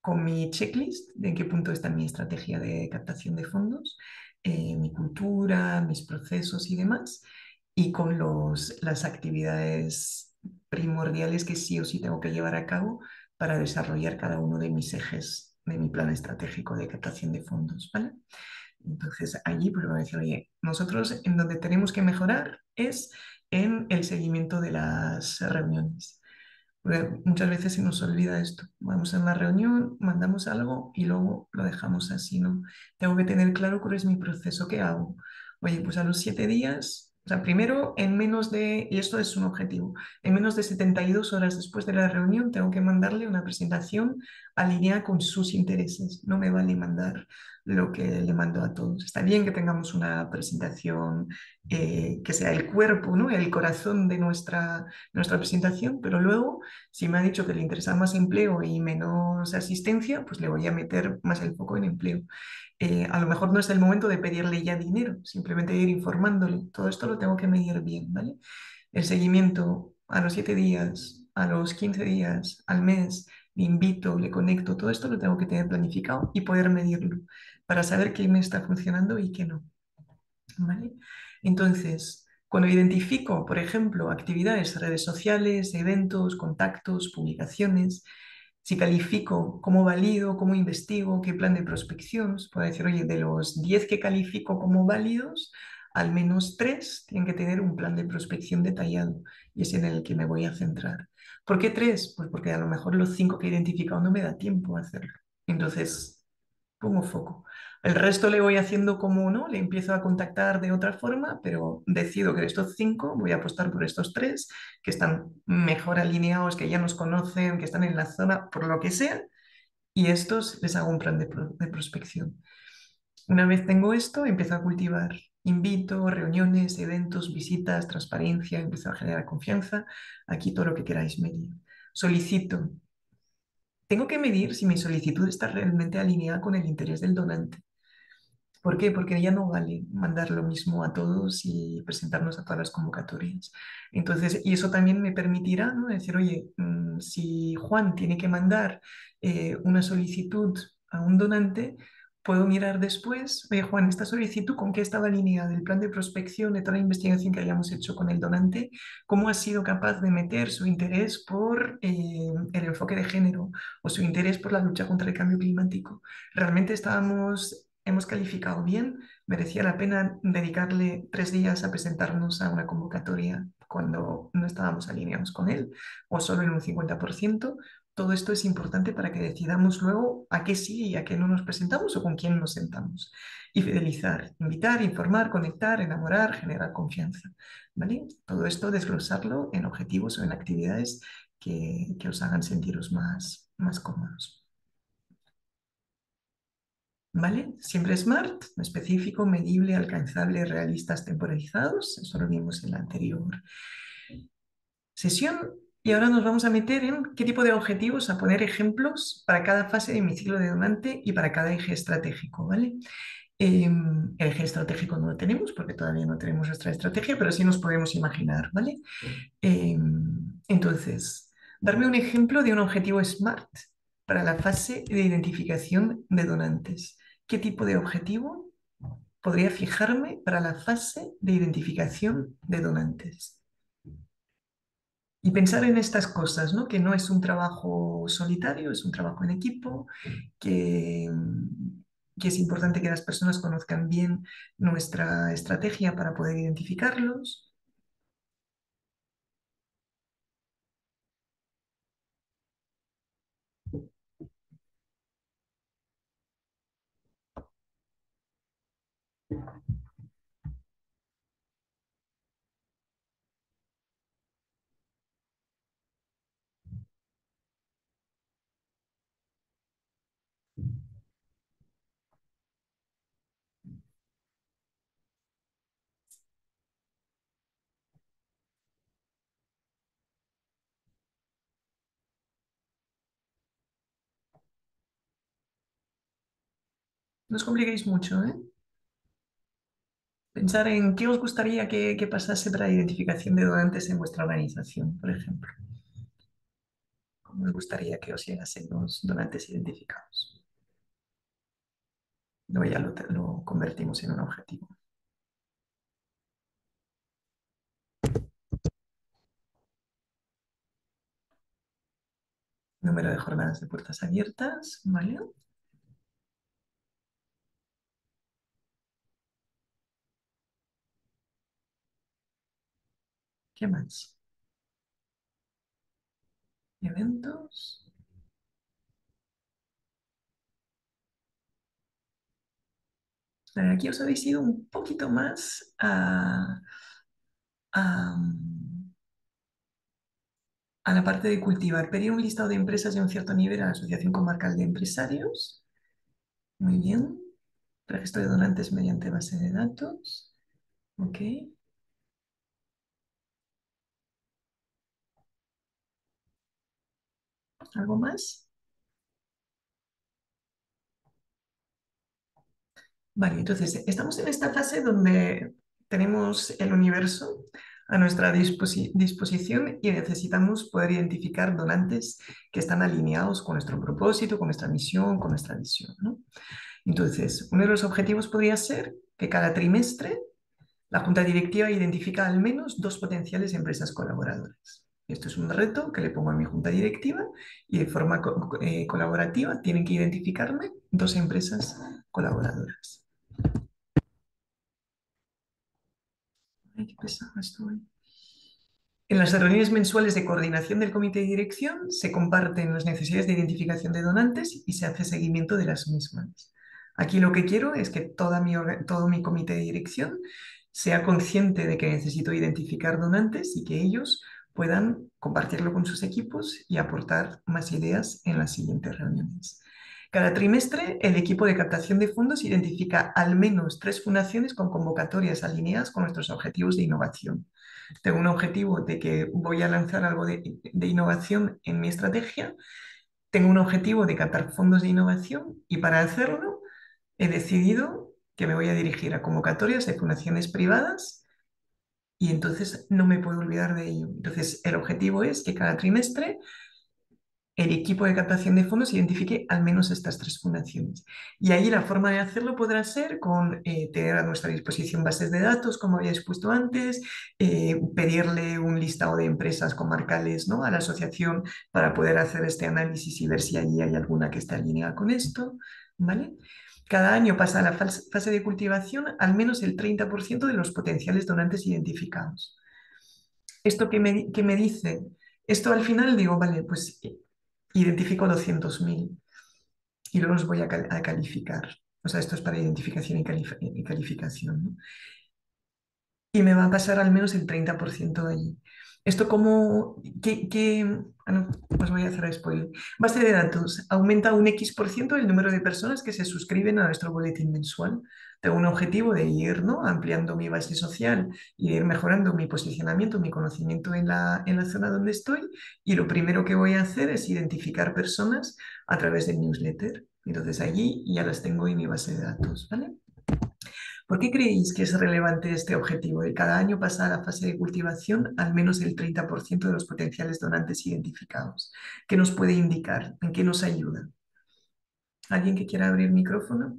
Con mi checklist de en qué punto está mi estrategia de captación de fondos, eh, mi cultura, mis procesos y demás, y con los, las actividades primordiales que sí o sí tengo que llevar a cabo para desarrollar cada uno de mis ejes de mi plan estratégico de captación de fondos, ¿vale? Entonces allí pues a decir, oye, nosotros en donde tenemos que mejorar es en el seguimiento de las reuniones muchas veces se nos olvida esto. Vamos a una reunión, mandamos algo y luego lo dejamos así, ¿no? Tengo que tener claro cuál es mi proceso, qué hago. Oye, pues a los siete días, o sea, primero en menos de, y esto es un objetivo, en menos de 72 horas después de la reunión tengo que mandarle una presentación alineada con sus intereses. No me vale mandar lo que le mando a todos. Está bien que tengamos una presentación eh, que sea el cuerpo, ¿no? el corazón de nuestra, nuestra presentación, pero luego, si me ha dicho que le interesa más empleo y menos asistencia, pues le voy a meter más el foco en empleo. Eh, a lo mejor no es el momento de pedirle ya dinero, simplemente ir informándole. Todo esto lo tengo que medir bien, ¿vale? El seguimiento a los siete días, a los 15 días, al mes, invito, le conecto, todo esto lo tengo que tener planificado y poder medirlo para saber qué me está funcionando y qué no. ¿Vale? Entonces, cuando identifico, por ejemplo, actividades, redes sociales, eventos, contactos, publicaciones, si califico, cómo valido, cómo investigo, qué plan de prospección, puedo decir, oye, de los 10 que califico como válidos, al menos 3 tienen que tener un plan de prospección detallado y es en el que me voy a centrar. ¿Por qué 3? Pues porque a lo mejor los 5 que he identificado no me da tiempo a hacerlo. Entonces, pongo foco. El resto le voy haciendo como uno, le empiezo a contactar de otra forma, pero decido que de estos cinco voy a apostar por estos tres, que están mejor alineados, que ya nos conocen, que están en la zona, por lo que sea, y estos les hago un plan de, prospección. Una vez tengo esto, empiezo a cultivar. Invito, reuniones, eventos, visitas, transparencia, empiezo a generar confianza. Aquí todo lo que queráis medir. Solicito, tengo que medir si mi solicitud está realmente alineada con el interés del donante. ¿Por qué? Porque ya no vale mandar lo mismo a todos y presentarnos a todas las convocatorias. Entonces, y eso también me permitirá ¿no? decir, oye, mm, si Juan tiene que mandar eh, una solicitud a un donante, puedo mirar después, oye Juan, esta solicitud, ¿con qué estaba alineada? El plan de prospección, de toda la investigación que hayamos hecho con el donante, ¿cómo ha sido capaz de meter su interés por eh, el enfoque de género o su interés por la lucha contra el cambio climático? ¿Realmente estábamos, hemos calificado bien? ¿Merecía la pena dedicarle tres días a presentarnos a una convocatoria cuando no estábamos alineados con él o solo en un 50%? Todo esto es importante para que decidamos luego a qué sí y a qué no nos presentamos o con quién nos sentamos. Y fidelizar, invitar, informar, conectar, enamorar, generar confianza. ¿vale? Todo esto desglosarlo en objetivos o en actividades que, os hagan sentiros más, más cómodos. ¿Vale? Siempre SMART, específico, medible, alcanzable, realistas, temporalizados. Eso lo vimos en la anterior sesión. Y ahora nos vamos a meter en qué tipo de objetivos, a poner ejemplos para cada fase de mi ciclo de donante y para cada eje estratégico, ¿vale? Em, el eje estratégico no lo tenemos porque todavía no tenemos nuestra estrategia, pero sí nos podemos imaginar, ¿vale? Em, entonces, darme un ejemplo de un objetivo SMART para la fase de identificación de donantes. ¿Qué tipo de objetivo podría fijarme para la fase de identificación de donantes? Y pensar en estas cosas, ¿no? Que no es un trabajo solitario, es un trabajo en equipo, que, que es importante que las personas conozcan bien nuestra estrategia para poder identificarlos. No os compliquéis mucho, ¿eh? Pensar en qué os gustaría que, pasase para la identificación de donantes en vuestra organización, por ejemplo. ¿Cómo os gustaría que os llegasen los donantes identificados? Luego ya lo, lo convertimos en un objetivo. Número de jornadas de puertas abiertas, ¿vale? ¿Qué más? Eventos. Aquí os habéis ido un poquito más a, a, a la parte de cultivar. Pedir un listado de empresas de un cierto nivel a la Asociación Comarcal de Empresarios. Muy bien. Registro de donantes mediante base de datos. Ok. ¿Algo más? Vale, entonces estamos en esta fase donde tenemos el universo a nuestra disposición y necesitamos poder identificar donantes que están alineados con nuestro propósito, con nuestra misión, con nuestra visión. Entonces, uno de los objetivos podría ser que cada trimestre la junta directiva identifica al menos dos potenciales empresas colaboradoras. Esto es un reto que le pongo a mi junta directiva y de forma eh, colaborativa tienen que identificarme dos empresas colaboradoras. Ay, qué pesado estoy. En las reuniones mensuales de coordinación del comité de dirección se comparten las necesidades de identificación de donantes y se hace seguimiento de las mismas. Aquí lo que quiero es que toda mi, todo mi comité de dirección sea consciente de que necesito identificar donantes y que ellos puedan compartirlo con sus equipos y aportar más ideas en las siguientes reuniones. Cada trimestre, el equipo de captación de fondos identifica al menos tres fundaciones con convocatorias alineadas con nuestros objetivos de innovación. Tengo un objetivo de que voy a lanzar algo de, de innovación en mi estrategia. Tengo un objetivo de captar fondos de innovación y para hacerlo he decidido que me voy a dirigir a convocatorias de fundaciones privadas y entonces no me puedo olvidar de ello. Entonces, el objetivo es que cada trimestre el equipo de captación de fondos identifique al menos estas tres fundaciones. Y ahí la forma de hacerlo podrá ser con eh, tener a nuestra disposición bases de datos, como había expuesto antes, eh, pedirle un listado de empresas comarcales ¿no? a la asociación para poder hacer este análisis y ver si allí hay alguna que esté alineada con esto. ¿vale? Cada año pasa a la fase de cultivación al menos el 30% de los potenciales donantes identificados. ¿Esto que me, me dice? Esto al final digo, vale, pues eh, identifico 200.000 y luego los voy a, calificar. O sea, esto es para identificación y, calificación. Y me va a pasar al menos el 30% de allí. Esto como, que, ah, no, os voy a hacer spoiler. Base de datos, aumenta un X% el número de personas que se suscriben a nuestro boletín mensual. Tengo un objetivo de ir ¿no? ampliando mi base social y ir mejorando mi posicionamiento, mi conocimiento en la, en la zona donde estoy. Y lo primero que voy a hacer es identificar personas a través del newsletter. Entonces allí ya las tengo en mi base de datos, ¿vale? ¿Por qué creéis que es relevante este objetivo de cada año pasar a la fase de cultivación al menos el 30% de los potenciales donantes identificados? ¿Qué nos puede indicar? ¿En qué nos ayuda? ¿Alguien que quiera abrir micrófono?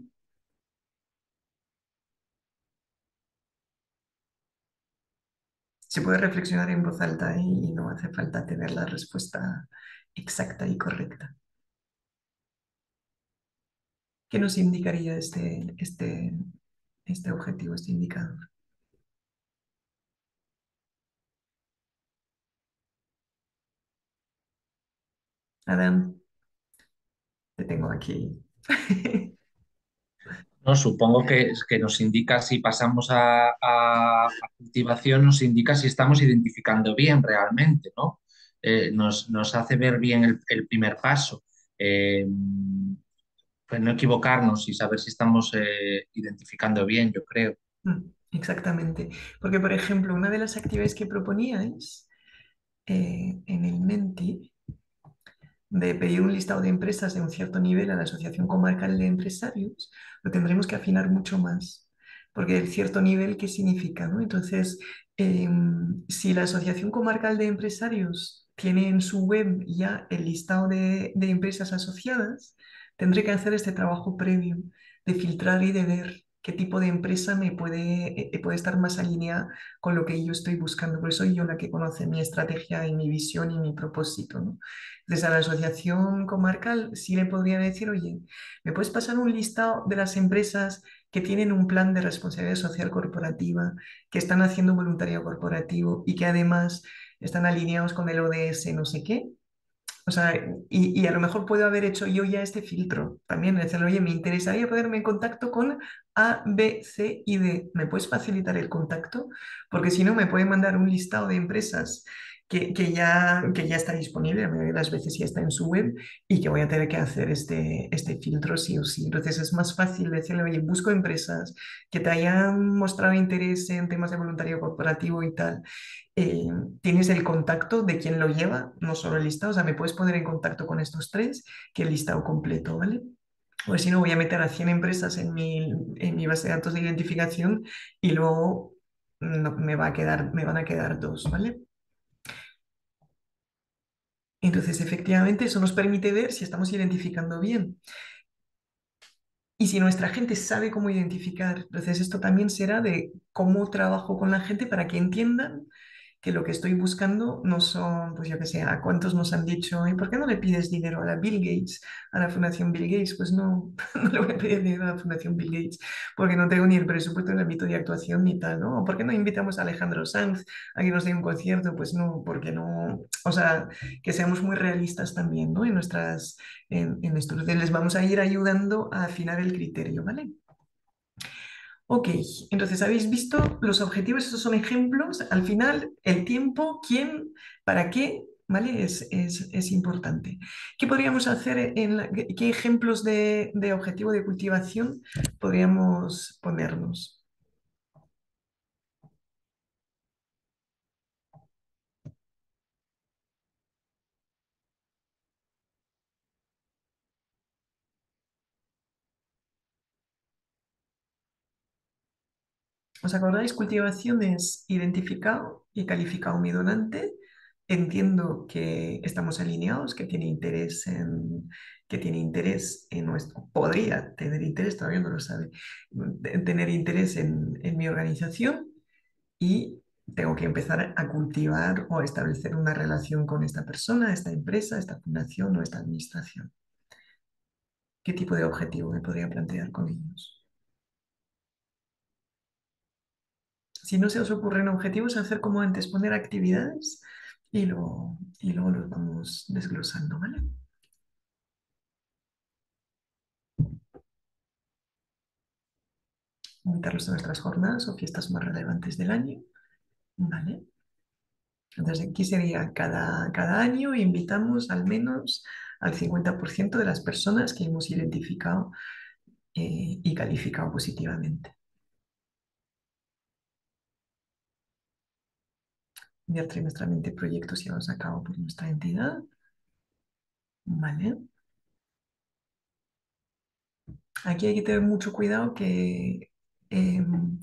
Se puede reflexionar en voz alta y no hace falta tener la respuesta exacta y correcta. ¿Qué nos indicaría este, este, este objetivo, este indicador. Adam, te tengo aquí. [LAUGHS] No, supongo que, que nos indica si pasamos a, cultivación, nos indica si estamos identificando bien realmente, ¿no? Eh, nos, hace ver bien el, primer paso. Eh, pues no equivocarnos y saber si estamos eh, identificando bien, yo creo. Mm, exactamente. Porque, por ejemplo, una de las actividades que proponíais eh, en el Menti de pedir un listado de empresas de un cierto nivel a la Asociación Comarcal de Empresarios, lo tendremos que afinar mucho más. Porque el cierto nivel, ¿qué significa? No? Entonces, em, si la Asociación Comarcal de Empresarios tiene en su web ya el listado de, de empresas asociadas, tendré que hacer este trabajo previo de filtrar y de ver qué tipo de empresa me puede, eh, puede estar más alineada con lo que yo estoy buscando. Por eso soy yo la que conoce mi estrategia y mi visión y mi propósito. ¿no? Desde la asociación comarcal sí le podría decir, oye, ¿me puedes pasar un listado de las empresas que tienen un plan de responsabilidad social corporativa, que están haciendo voluntariado corporativo y que además están alineados con el ODS no sé qué? O sea, y, a lo mejor puedo haber hecho yo ya este filtro también, decirle, oye, me interesaría ponerme en contacto con A, B, C y D. ¿Me puedes facilitar el contacto? Porque si no, me puede mandar un listado de empresas que, ya, que ya está disponible, a las veces ya está en su web y que voy a tener que hacer este, este filtro sí o sí. Entonces es más fácil decirle, oye, busco empresas que te hayan mostrado interés en temas de voluntariado corporativo y tal. Eh, tienes el contacto de quien lo lleva, no solo el listado, o sea, me puedes poner en contacto con estos tres, que el listado completo, ¿vale? O si no, voy a meter a 100 empresas en mi, en mi base de datos de identificación y luego me, va a quedar, me van a quedar dos, ¿vale? Entonces, efectivamente, eso nos permite ver si estamos identificando bien. Y si nuestra gente sabe cómo identificar, entonces esto también será de cómo trabajo con la gente para que entiendan que lo que estoy buscando no son, pues yo que sé, a cuántos nos han dicho, ¿y por qué no le pides dinero a la Bill Gates, a la Fundación Bill Gates? Pues no, [LAUGHS] no le voy a pedir dinero a la Fundación Bill Gates, porque no tengo ni el presupuesto en el ámbito de actuación ni tal, ¿no? ¿Por qué no invitamos a Alejandro Sanz a que nos dé un concierto? Pues no, porque no, o sea, que seamos muy realistas también, ¿no? En nuestras, en, en esto. les vamos a ir ayudando a afinar el criterio, ¿vale? Ok, entonces habéis visto los objetivos, estos son ejemplos. Al final, el tiempo, quién, para qué, ¿vale? Es, es, importante. ¿Qué podríamos hacer en qué ejemplos de, de objetivo de cultivación podríamos ponernos? ¿Os acordáis? Cultivación es identificado y calificado mi donante. Entiendo que estamos alineados, que tiene interés en, que tiene interés en nuestro, podría tener interés, todavía no lo sabe, tener interés en, en mi organización y tengo que empezar a cultivar o establecer una relación con esta persona, esta empresa, esta fundación o esta administración. ¿Qué tipo de objetivo me podría plantear con ellos? Si no se os ocurren objetivos, hacer como antes, poner actividades y, luego los vamos desglosando, ¿vale? Invitarlos a nuestras jornadas o fiestas más relevantes del año, ¿vale? Entonces aquí sería cada, año invitamos al menos al 50% de las personas que hemos identificado eh, y calificado positivamente. Enviar trimestralmente proyectos llevados a cabo por nuestra entidad. Vale. Aquí hay que tener mucho cuidado que, em,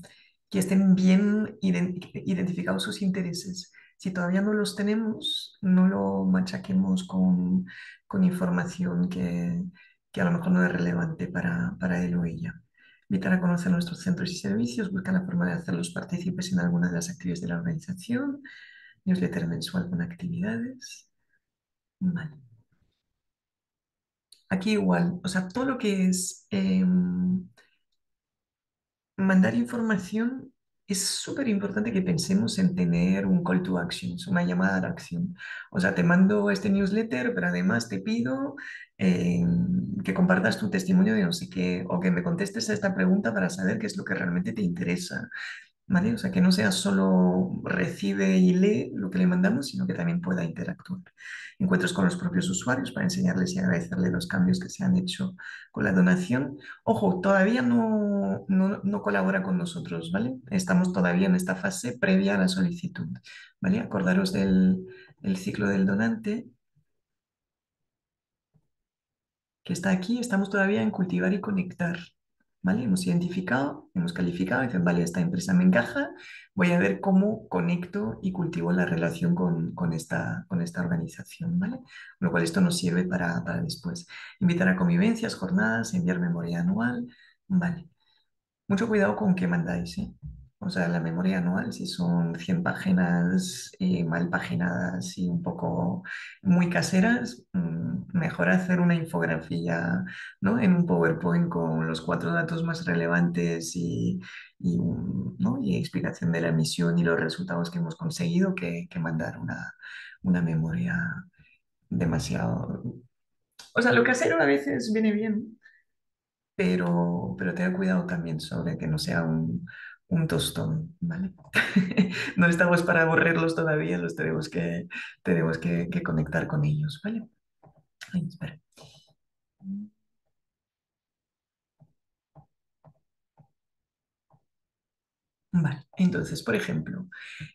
que estén bien identificados sus intereses. Si todavía no los tenemos, no lo machaquemos con, información que, a lo mejor no es relevante para, para él o ella. Invitar a conocer nuestros centros y servicios, buscar la forma de hacerlos partícipes en alguna de las actividades de la organización, newsletter mensual con actividades. Vale. Aquí igual, o sea, todo lo que es em, mandar información es súper importante que pensemos en tener un call to action, una llamada de acción. O sea, te mando este newsletter, pero además te pido em, que compartas tu testimonio de no sé qué, o que me contestes a esta pregunta para saber qué es lo que realmente te interesa. ¿Vale? O sea, que no sea solo recibe y lee lo que le mandamos, sino que también pueda interactuar. Encuentros con los propios usuarios para enseñarles y agradecerles los cambios que se han hecho con la donación. Ojo, todavía no, no, colabora con nosotros, ¿vale? Estamos todavía en esta fase previa a la solicitud, ¿vale? Acordaros del el ciclo del donante que está aquí, estamos todavía en cultivar y conectar. ¿Vale? Hemos identificado, hemos calificado, dicen, vale, esta empresa me encaja, voy a ver cómo conecto y cultivo la relación con, esta, con esta organización, ¿vale? Con lo cual esto nos sirve para, para después. Invitar a convivencias, jornadas, enviar memoria anual, ¿vale? Mucho cuidado con qué mandáis, ¿eh? O sea, la memoria anual, si son 100 páginas eh, mal paginadas y un poco muy caseras, mm, mejor hacer una infografía ¿no? en un PowerPoint con los cuatro datos más relevantes y, ¿no? y explicación de la misión y los resultados que hemos conseguido que, que mandar una, una memoria demasiado... O sea, lo casero a veces viene bien, pero, pero tenga cuidado también sobre que no sea un, un tostón, ¿vale? [LAUGHS] no estamos para aburrirlos todavía, los tenemos que, tenemos que, conectar con ellos, ¿vale? Espera. Vale, entonces, por ejemplo,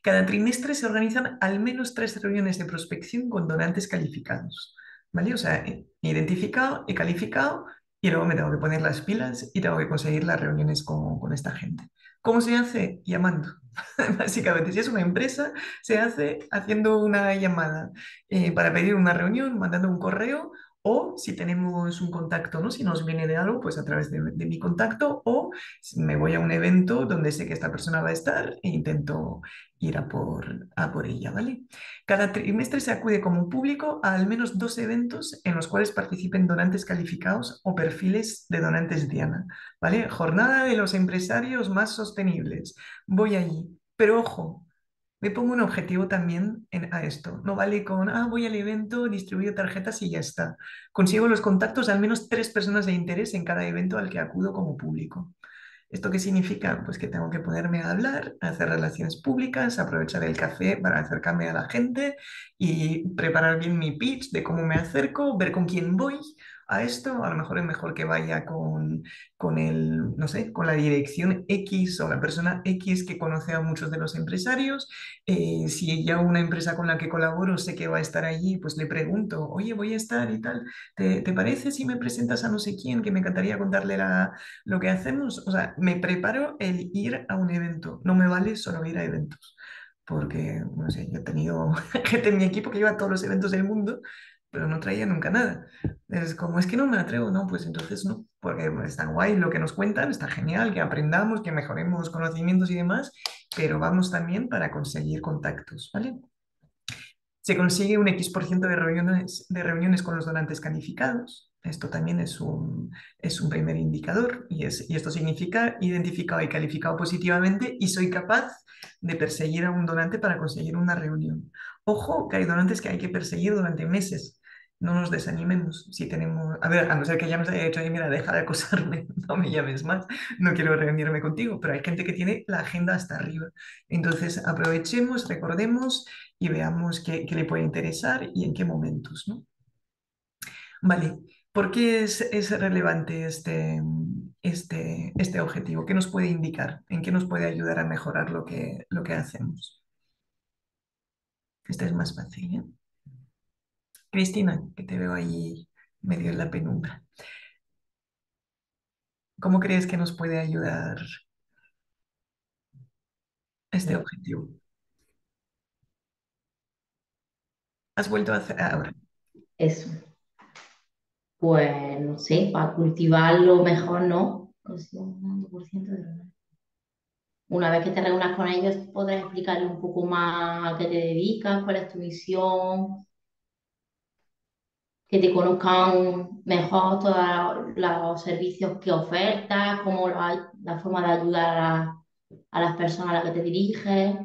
cada trimestre se organizan al menos tres reuniones de prospección con donantes calificados, ¿vale? O sea, he identificado, he calificado y luego me tengo que poner las pilas y tengo que conseguir las reuniones con, con esta gente. ¿Cómo se hace? Llamando. [LAUGHS] Básicamente, si es una empresa, se hace haciendo una llamada eh, para pedir una reunión, mandando un correo o si tenemos un contacto, ¿no? Si nos viene de algo, pues a través de, mi contacto, o me voy a un evento donde sé que esta persona va a estar e intento ir a por, a por ella, ¿vale? Cada trimestre se acude como público a al menos dos eventos en los cuales participen donantes calificados o perfiles de donantes Diana, ¿vale? Jornada de los empresarios más sostenibles. Voy allí, pero ojo, me pongo un objetivo también a esto. No vale con, ah, voy al evento, distribuyo tarjetas y ya está. Consigo los contactos de al menos tres personas de interés en cada evento al que acudo como público. ¿Esto qué significa? Pues que tengo que ponerme a hablar, hacer relaciones públicas, aprovechar el café para acercarme a la gente y preparar bien mi pitch de cómo me acerco, ver con quién voy, a esto, a lo mejor es mejor que vaya con, con el, no sé, con la dirección X o la persona X que conoce a muchos de los empresarios. Eh, si ya una empresa con la que colaboro sé que va a estar allí, pues le pregunto, oye, voy a estar y tal, ¿te, te parece si me presentas a no sé quién que me encantaría contarle la, lo que hacemos? O sea, me preparo el ir a un evento, no me vale solo ir a eventos porque, no sé, yo he tenido [LAUGHS] gente en mi equipo que lleva a todos los eventos del mundo pero no traía nunca nada. Es como, es que no me atrevo, no, pues entonces no, porque está guay lo que nos cuentan, está genial, que aprendamos, que mejoremos conocimientos y demás, pero vamos también para conseguir contactos, ¿vale? Se consigue un X% de reuniones, de reuniones con los donantes calificados. Esto también es un, es un primer indicador y, es, y esto significa identificado y calificado positivamente y soy capaz de perseguir a un donante para conseguir una reunión. Ojo, que hay donantes que hay que perseguir durante meses no nos desanimemos. Si tenemos, a ver, a no ser que ya nos haya dicho, mira, deja de acosarme, [LAUGHS] no me llames más, no quiero reunirme contigo, pero hay gente que tiene la agenda hasta arriba. Entonces, aprovechemos, recordemos y veamos qué, qué le puede interesar y en qué momentos, ¿no? Vale, ¿por qué es, es relevante este, este, este objetivo? ¿Qué nos puede indicar? ¿En qué nos puede ayudar a mejorar lo que, lo que hacemos? Este es más fácil, ¿eh? Cristina, que te veo ahí medio en la penumbra. ¿Cómo crees que nos puede ayudar este objetivo? ¿Has vuelto a hacer ahora? Eso. Pues no sé, para cultivarlo mejor, ¿no? Pues, un 2% de verdad. Una vez que te reúnas con ellos, podrás explicarle un poco más a qué te dedicas, cuál es tu misión, que te conozcan mejor todos los servicios que ofertas, cómo la, forma de ayudar a, a las personas a las que te diriges.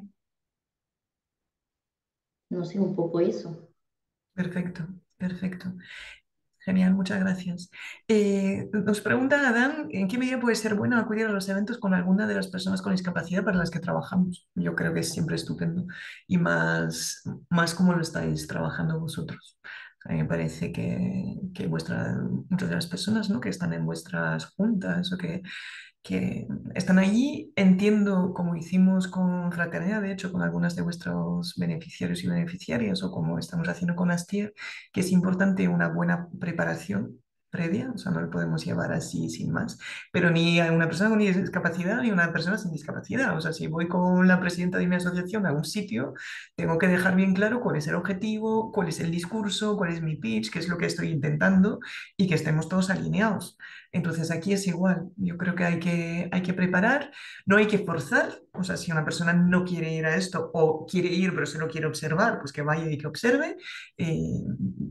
No sé, un poco eso. Perfecto, perfecto. Genial, muchas gracias. Eh, nos pregunta Adán, ¿en qué medida puede ser bueno acudir a los eventos con alguna de las personas con discapacidad para las que trabajamos? Yo creo que es siempre estupendo y más, más como lo estáis trabajando vosotros. A mí me parece que, que vuestra, muchas de las personas ¿no? que están en vuestras juntas o que que están allí. Entiendo, como hicimos con Fraternidad, de hecho, con algunas de vuestros beneficiarios y beneficiarias, o como estamos haciendo con Astier, que es importante una buena preparación previa, o sea, no le podemos llevar así sin más, pero ni a una persona con discapacidad ni a una persona sin discapacidad. O sea, si voy con la presidenta de mi asociación a un sitio, tengo que dejar bien claro cuál es el objetivo, cuál es el discurso, cuál es mi pitch, qué es lo que estoy intentando y que estemos todos alineados. Entonces aquí es igual, yo creo que hay que, hay que preparar, no hay que forzar, o sea, si una persona no quiere ir a esto o quiere ir pero solo quiere observar, pues que vaya y que observe, eh,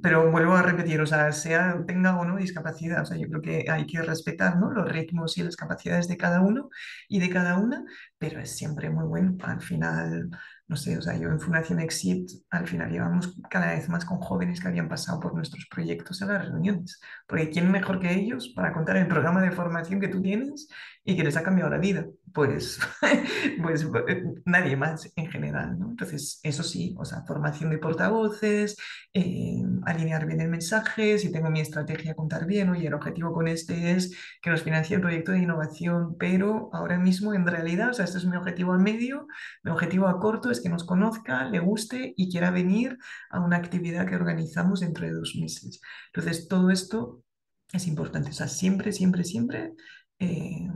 pero vuelvo a repetir, o sea, sea tenga o no discapacidad, o sea, yo creo que hay que respetar ¿no? los ritmos y las capacidades de cada uno y de cada una, pero es siempre muy bueno, al final no sé, o sea, yo en Fundación Exit al final llevamos cada vez más con jóvenes que habían pasado por nuestros proyectos a las reuniones, porque ¿quién mejor que ellos para contar el programa de formación que tú tienes y que les ha cambiado la vida? Pues, [LAUGHS] pues eh, nadie más en general, ¿no? Entonces, eso sí, o sea, formación de portavoces, eh, alinear bien el mensaje, si tengo mi estrategia, contar bien, oye, el objetivo con este es que nos financie el proyecto de innovación, pero ahora mismo en realidad, o sea, este es mi objetivo a medio, mi objetivo a corto es que nos conozca, le guste y quiera venir a una actividad que organizamos dentro de dos meses. Entonces, todo esto es importante, o sea, siempre, siempre, siempre. Eh,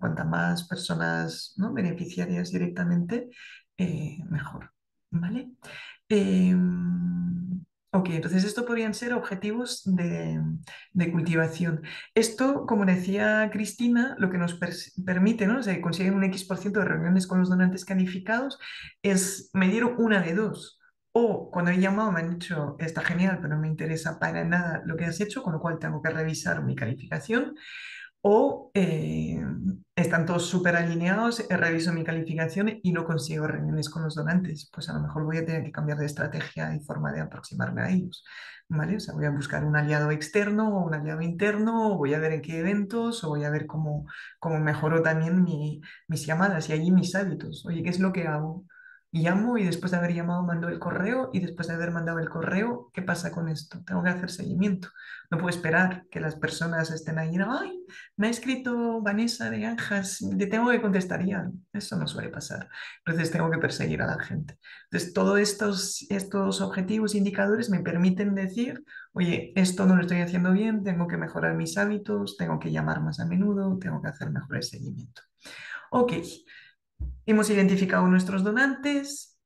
cuanta más personas ¿no? beneficiarias directamente, eh, mejor. ¿Vale? Ok, entonces esto podrían ser objetivos de, cultivación. Esto, como decía Cristina, lo que nos permite, ¿no? O conseguir un X% de reuniones con los donantes calificados es medir una de dos. O cuando he llamado me han dicho, está genial, pero no me interesa para nada lo que has hecho, con lo cual tengo que revisar mi calificación o eh, están todos súper alineados, reviso mi calificación y no consigo reuniones con los donantes. Pues a lo mejor voy a tener que cambiar de estrategia y forma de aproximarme a ellos. ¿vale? O sea, voy a buscar un aliado externo o un aliado interno, o voy a ver en qué eventos, o voy a ver cómo, cómo mejoro también mis llamadas y allí mis hábitos. Oye, ¿qué es lo que hago? Llamo y después de haber llamado mando el correo y después de haber mandado el correo, ¿qué pasa con esto? Tengo que hacer seguimiento. No puedo esperar que las personas estén ahí, ay, me ha escrito Vanessa de Anjas, le tengo que contestar ya. Eso no suele pasar. Entonces tengo que perseguir a la gente. Entonces todos estos, estos objetivos, indicadores me permiten decir, oye, esto no lo estoy haciendo bien, tengo que mejorar mis hábitos, tengo que llamar más a menudo, tengo que hacer mejor el seguimiento. Ok, Hemos identificado nuestros donantes,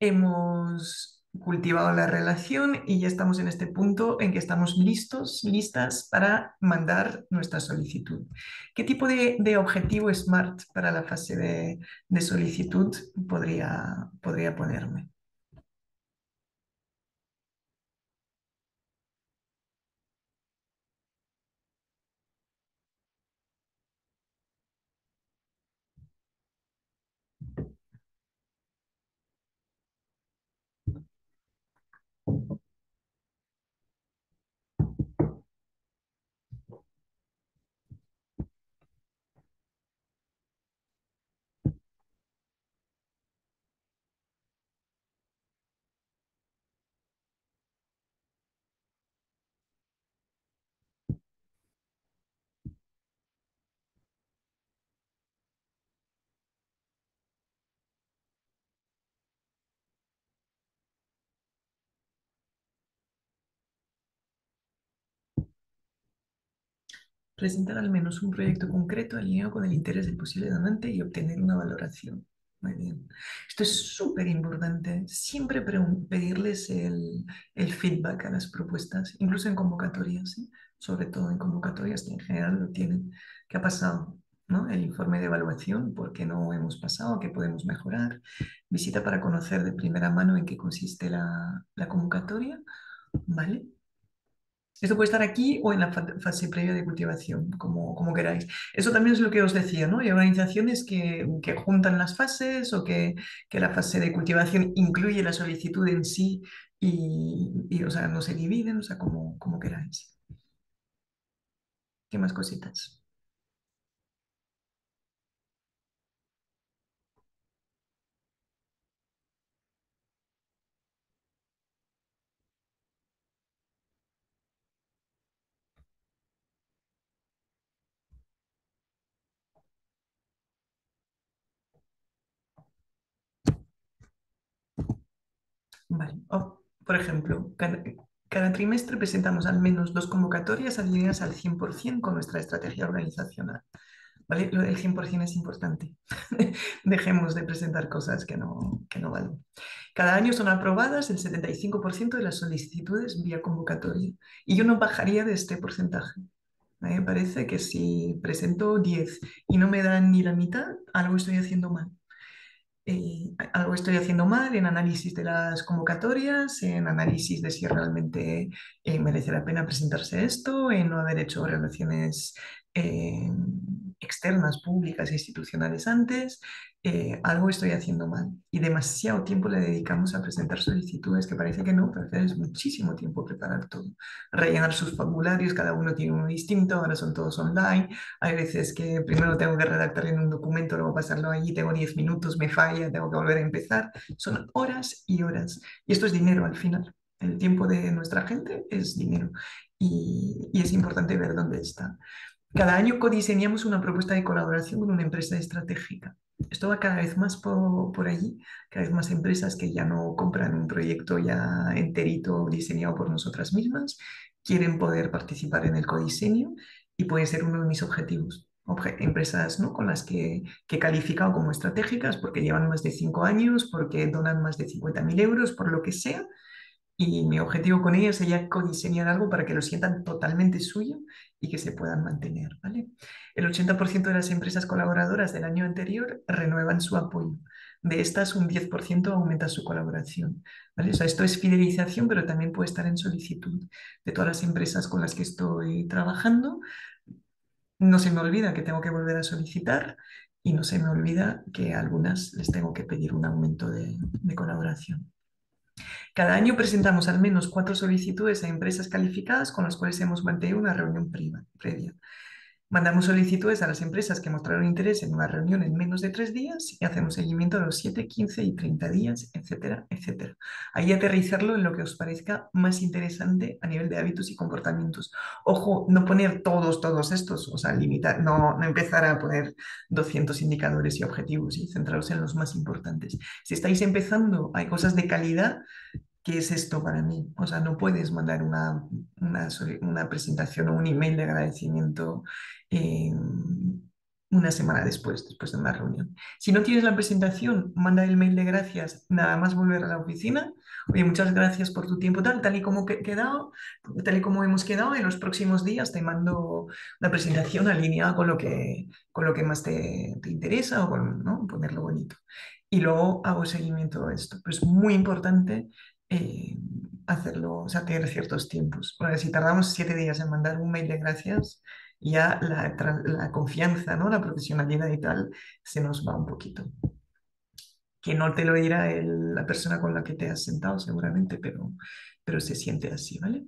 hemos cultivado la relación y ya estamos en este punto en que estamos listos, listas para mandar nuestra solicitud. ¿Qué tipo de, objetivo SMART para la fase de, de solicitud podría, podría ponerme? Presentar al menos un proyecto concreto alineado con el interés del posible donante y obtener una valoración. Muy bien. Esto es súper importante. Siempre pedirles el, el, feedback a las propuestas, incluso en convocatorias, ¿sí? sobre todo en convocatorias que en general lo tienen. ¿Qué ha pasado? ¿No? El informe de evaluación, por qué no hemos pasado, qué podemos mejorar. Visita para conocer de primera mano en qué consiste la, la convocatoria. ¿Vale? Esto puede estar aquí o en la fase previa de cultivación, como, como queráis. Eso también es lo que os decía, ¿no? Hay organizaciones que, que juntan las fases o que, que, la fase de cultivación incluye la solicitud en sí y, y o sea, no se dividen, o sea, como, como queráis. ¿Qué más cositas? Vale. Oh, por ejemplo, cada, trimestre presentamos al menos dos convocatorias alineadas al 100% con nuestra estrategia organizacional. ¿Vale? Lo del 100% es importante. [LAUGHS] Dejemos de presentar cosas que no, que no valen. Cada año son aprobadas el 75% de las solicitudes vía convocatoria. Y yo no bajaría de este porcentaje. Me parece que si presento 10 y no me dan ni la mitad, algo estoy haciendo mal. Eh, algo estoy haciendo mal en análisis de las convocatorias, en análisis de si realmente eh, merece la pena presentarse esto, en no haber hecho relaciones eh, externas, públicas e institucionales antes, eh, algo estoy haciendo mal. Y demasiado tiempo le dedicamos a presentar solicitudes, que parece que no, pero es muchísimo tiempo preparar todo. Rellenar sus formularios, cada uno tiene uno distinto, ahora son todos online. Hay veces que primero tengo que redactar en un documento, luego pasarlo allí, tengo 10 minutos, me falla, tengo que volver a empezar. Son horas y horas. Y esto es dinero al final. El tiempo de nuestra gente es dinero. Y, y es importante ver dónde está. Cada año codiseñamos una propuesta de colaboración con una empresa estratégica. Esto va cada vez más por, allí, cada vez más empresas que ya no compran un proyecto ya enterito diseñado por nosotras mismas, quieren poder participar en el codiseño y puede ser uno de mis objetivos. empresas ¿no? con las que, que he calificado como estratégicas porque llevan más de cinco años, porque donan más de 50.000 euros, por lo que sea, y mi objetivo con ellas sería codiseñar algo para que lo sientan totalmente suyo y que se puedan mantener. ¿vale? El 80% de las empresas colaboradoras del año anterior renuevan su apoyo. De estas, un 10% aumenta su colaboración. O sea, esto es fidelización, pero también puede estar en solicitud. De todas las empresas con las que estoy trabajando, no se me olvida que tengo que volver a solicitar y no se me olvida que a algunas les tengo que pedir un aumento de colaboración. Cada año presentamos al menos cuatro solicitudes a empresas calificadas con las cuales hemos mantenido una reunión previa. Mandamos solicitudes a las empresas que mostraron interés en una reunión en menos de tres días y hacemos seguimiento a los 7, 15 y 30 días, etcétera, etcétera. Ahí aterrizarlo en lo que os parezca más interesante a nivel de hábitos y comportamientos. Ojo, no poner todos, todos estos, o sea, limitar, no, empezar a poner 200 indicadores y objetivos y centraros en los más importantes. Si estáis empezando, hay cosas de calidad ¿qué es esto para mí? O sea, no puedes mandar una, una, presentación o un email de agradecimiento eh, una semana después, después de una reunión. Si no tienes la presentación, manda el mail de gracias, nada más volver a la oficina. Oye, muchas gracias por tu tiempo, tal, y como he quedado, tal y como hemos quedado, en los próximos días te mando la presentación alineada con lo que, con lo que más te, te interesa o con ¿no? ponerlo bonito. Y luego hago seguimiento a esto. Pero es muy importante eh, hacerlo, o sea, tener ciertos tiempos. Porque si tardamos siete días en mandar un mail de gracias, ya la, confianza, ¿no? la profesionalidad y tal, se nos va un poquito. Que no te lo dirá la persona con la que te has sentado seguramente, pero, pero se siente así, ¿vale?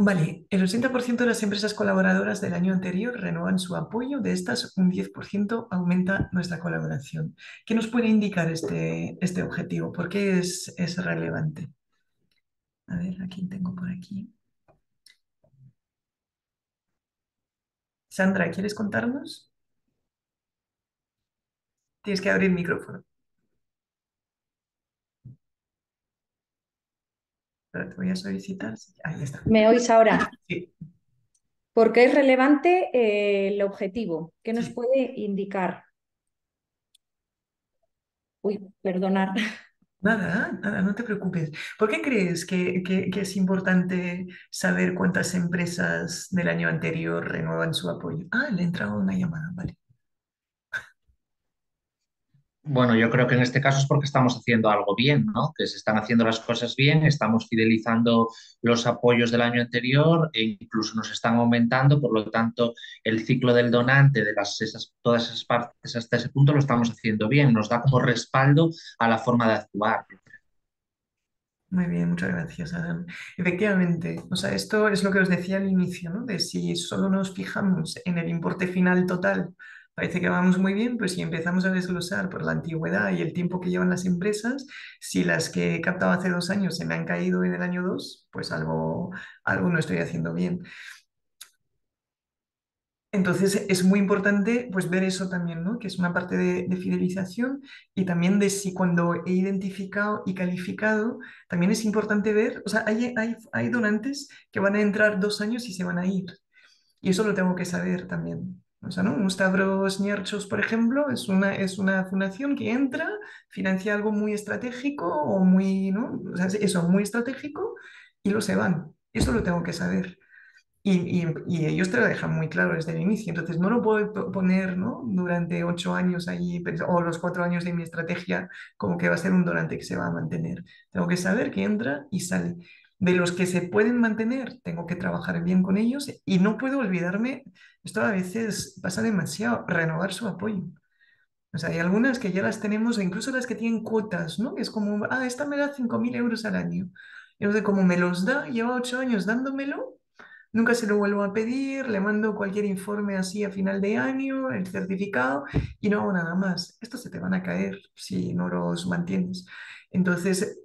Vale, el 80% de las empresas colaboradoras del año anterior renuevan su apoyo, de estas un 10% aumenta nuestra colaboración. ¿Qué nos puede indicar este, este objetivo? ¿Por qué es, es relevante? A ver, ¿a quién tengo por aquí? Sandra, ¿quieres contarnos? Tienes que abrir el micrófono. te voy a solicitar. Ahí está. ¿Me oís ahora? Sí. Porque es relevante eh, el objetivo. ¿Qué nos Sí. puede indicar? Uy, perdonar. Nada, nada, no te preocupes. ¿Por qué crees que, que- es importante saber cuántas empresas del año anterior renuevan su apoyo? Ah, le ha entrado una llamada, vale. Bueno, yo creo que en este caso es porque estamos haciendo algo bien, ¿no? Que se están haciendo las cosas bien, estamos fidelizando los apoyos del año anterior e incluso nos están aumentando, por lo tanto, el ciclo del donante de las, esas, todas esas partes hasta ese punto lo estamos haciendo bien, nos da como respaldo a la forma de actuar. Muy bien, muchas gracias, Adam. Efectivamente, o sea, esto es lo que os decía al inicio, ¿no? De si solo nos fijamos en el importe final total, parece que vamos muy bien, pues si empezamos a desglosar por la antigüedad y el tiempo que llevan las empresas, si las que he captado hace dos años se me han caído en el año dos, pues algo, algo no estoy haciendo bien. Entonces es muy importante pues ver eso también, ¿no? Que es una parte de, de fidelización y también de si cuando he identificado y calificado, también es importante ver, o sea, hay, hay donantes que van a entrar dos años y se van a ir. Y eso lo tengo que saber también. O sea, ¿no? Un por ejemplo, es una, es una fundación que entra, financia algo muy estratégico o muy, ¿no? O sea, eso, muy estratégico y luego se van. Eso lo tengo que saber. Y, y- y ellos te lo dejan muy claro desde el inicio. Entonces, no lo puedo po- poner, ¿no? durante ocho años ahí, o los cuatro años de mi estrategia, como que va a ser un donante que se va a mantener. Tengo que saber que entra y sale. De los que se pueden mantener, tengo que trabajar bien con ellos y no puedo olvidarme, esto a veces pasa demasiado, renovar su apoyo. O sea, hay algunas que ya las tenemos, o incluso las que tienen cuotas, ¿no? Es como, ah, esta me da 5.000 euros al año. Y entonces, como me los da, lleva ocho años dándomelo, Nunca se lo vuelvo a pedir, le mando cualquier informe así a final de año, el certificado, y no hago nada más. Estos se te van a caer si no los mantienes. Entonces,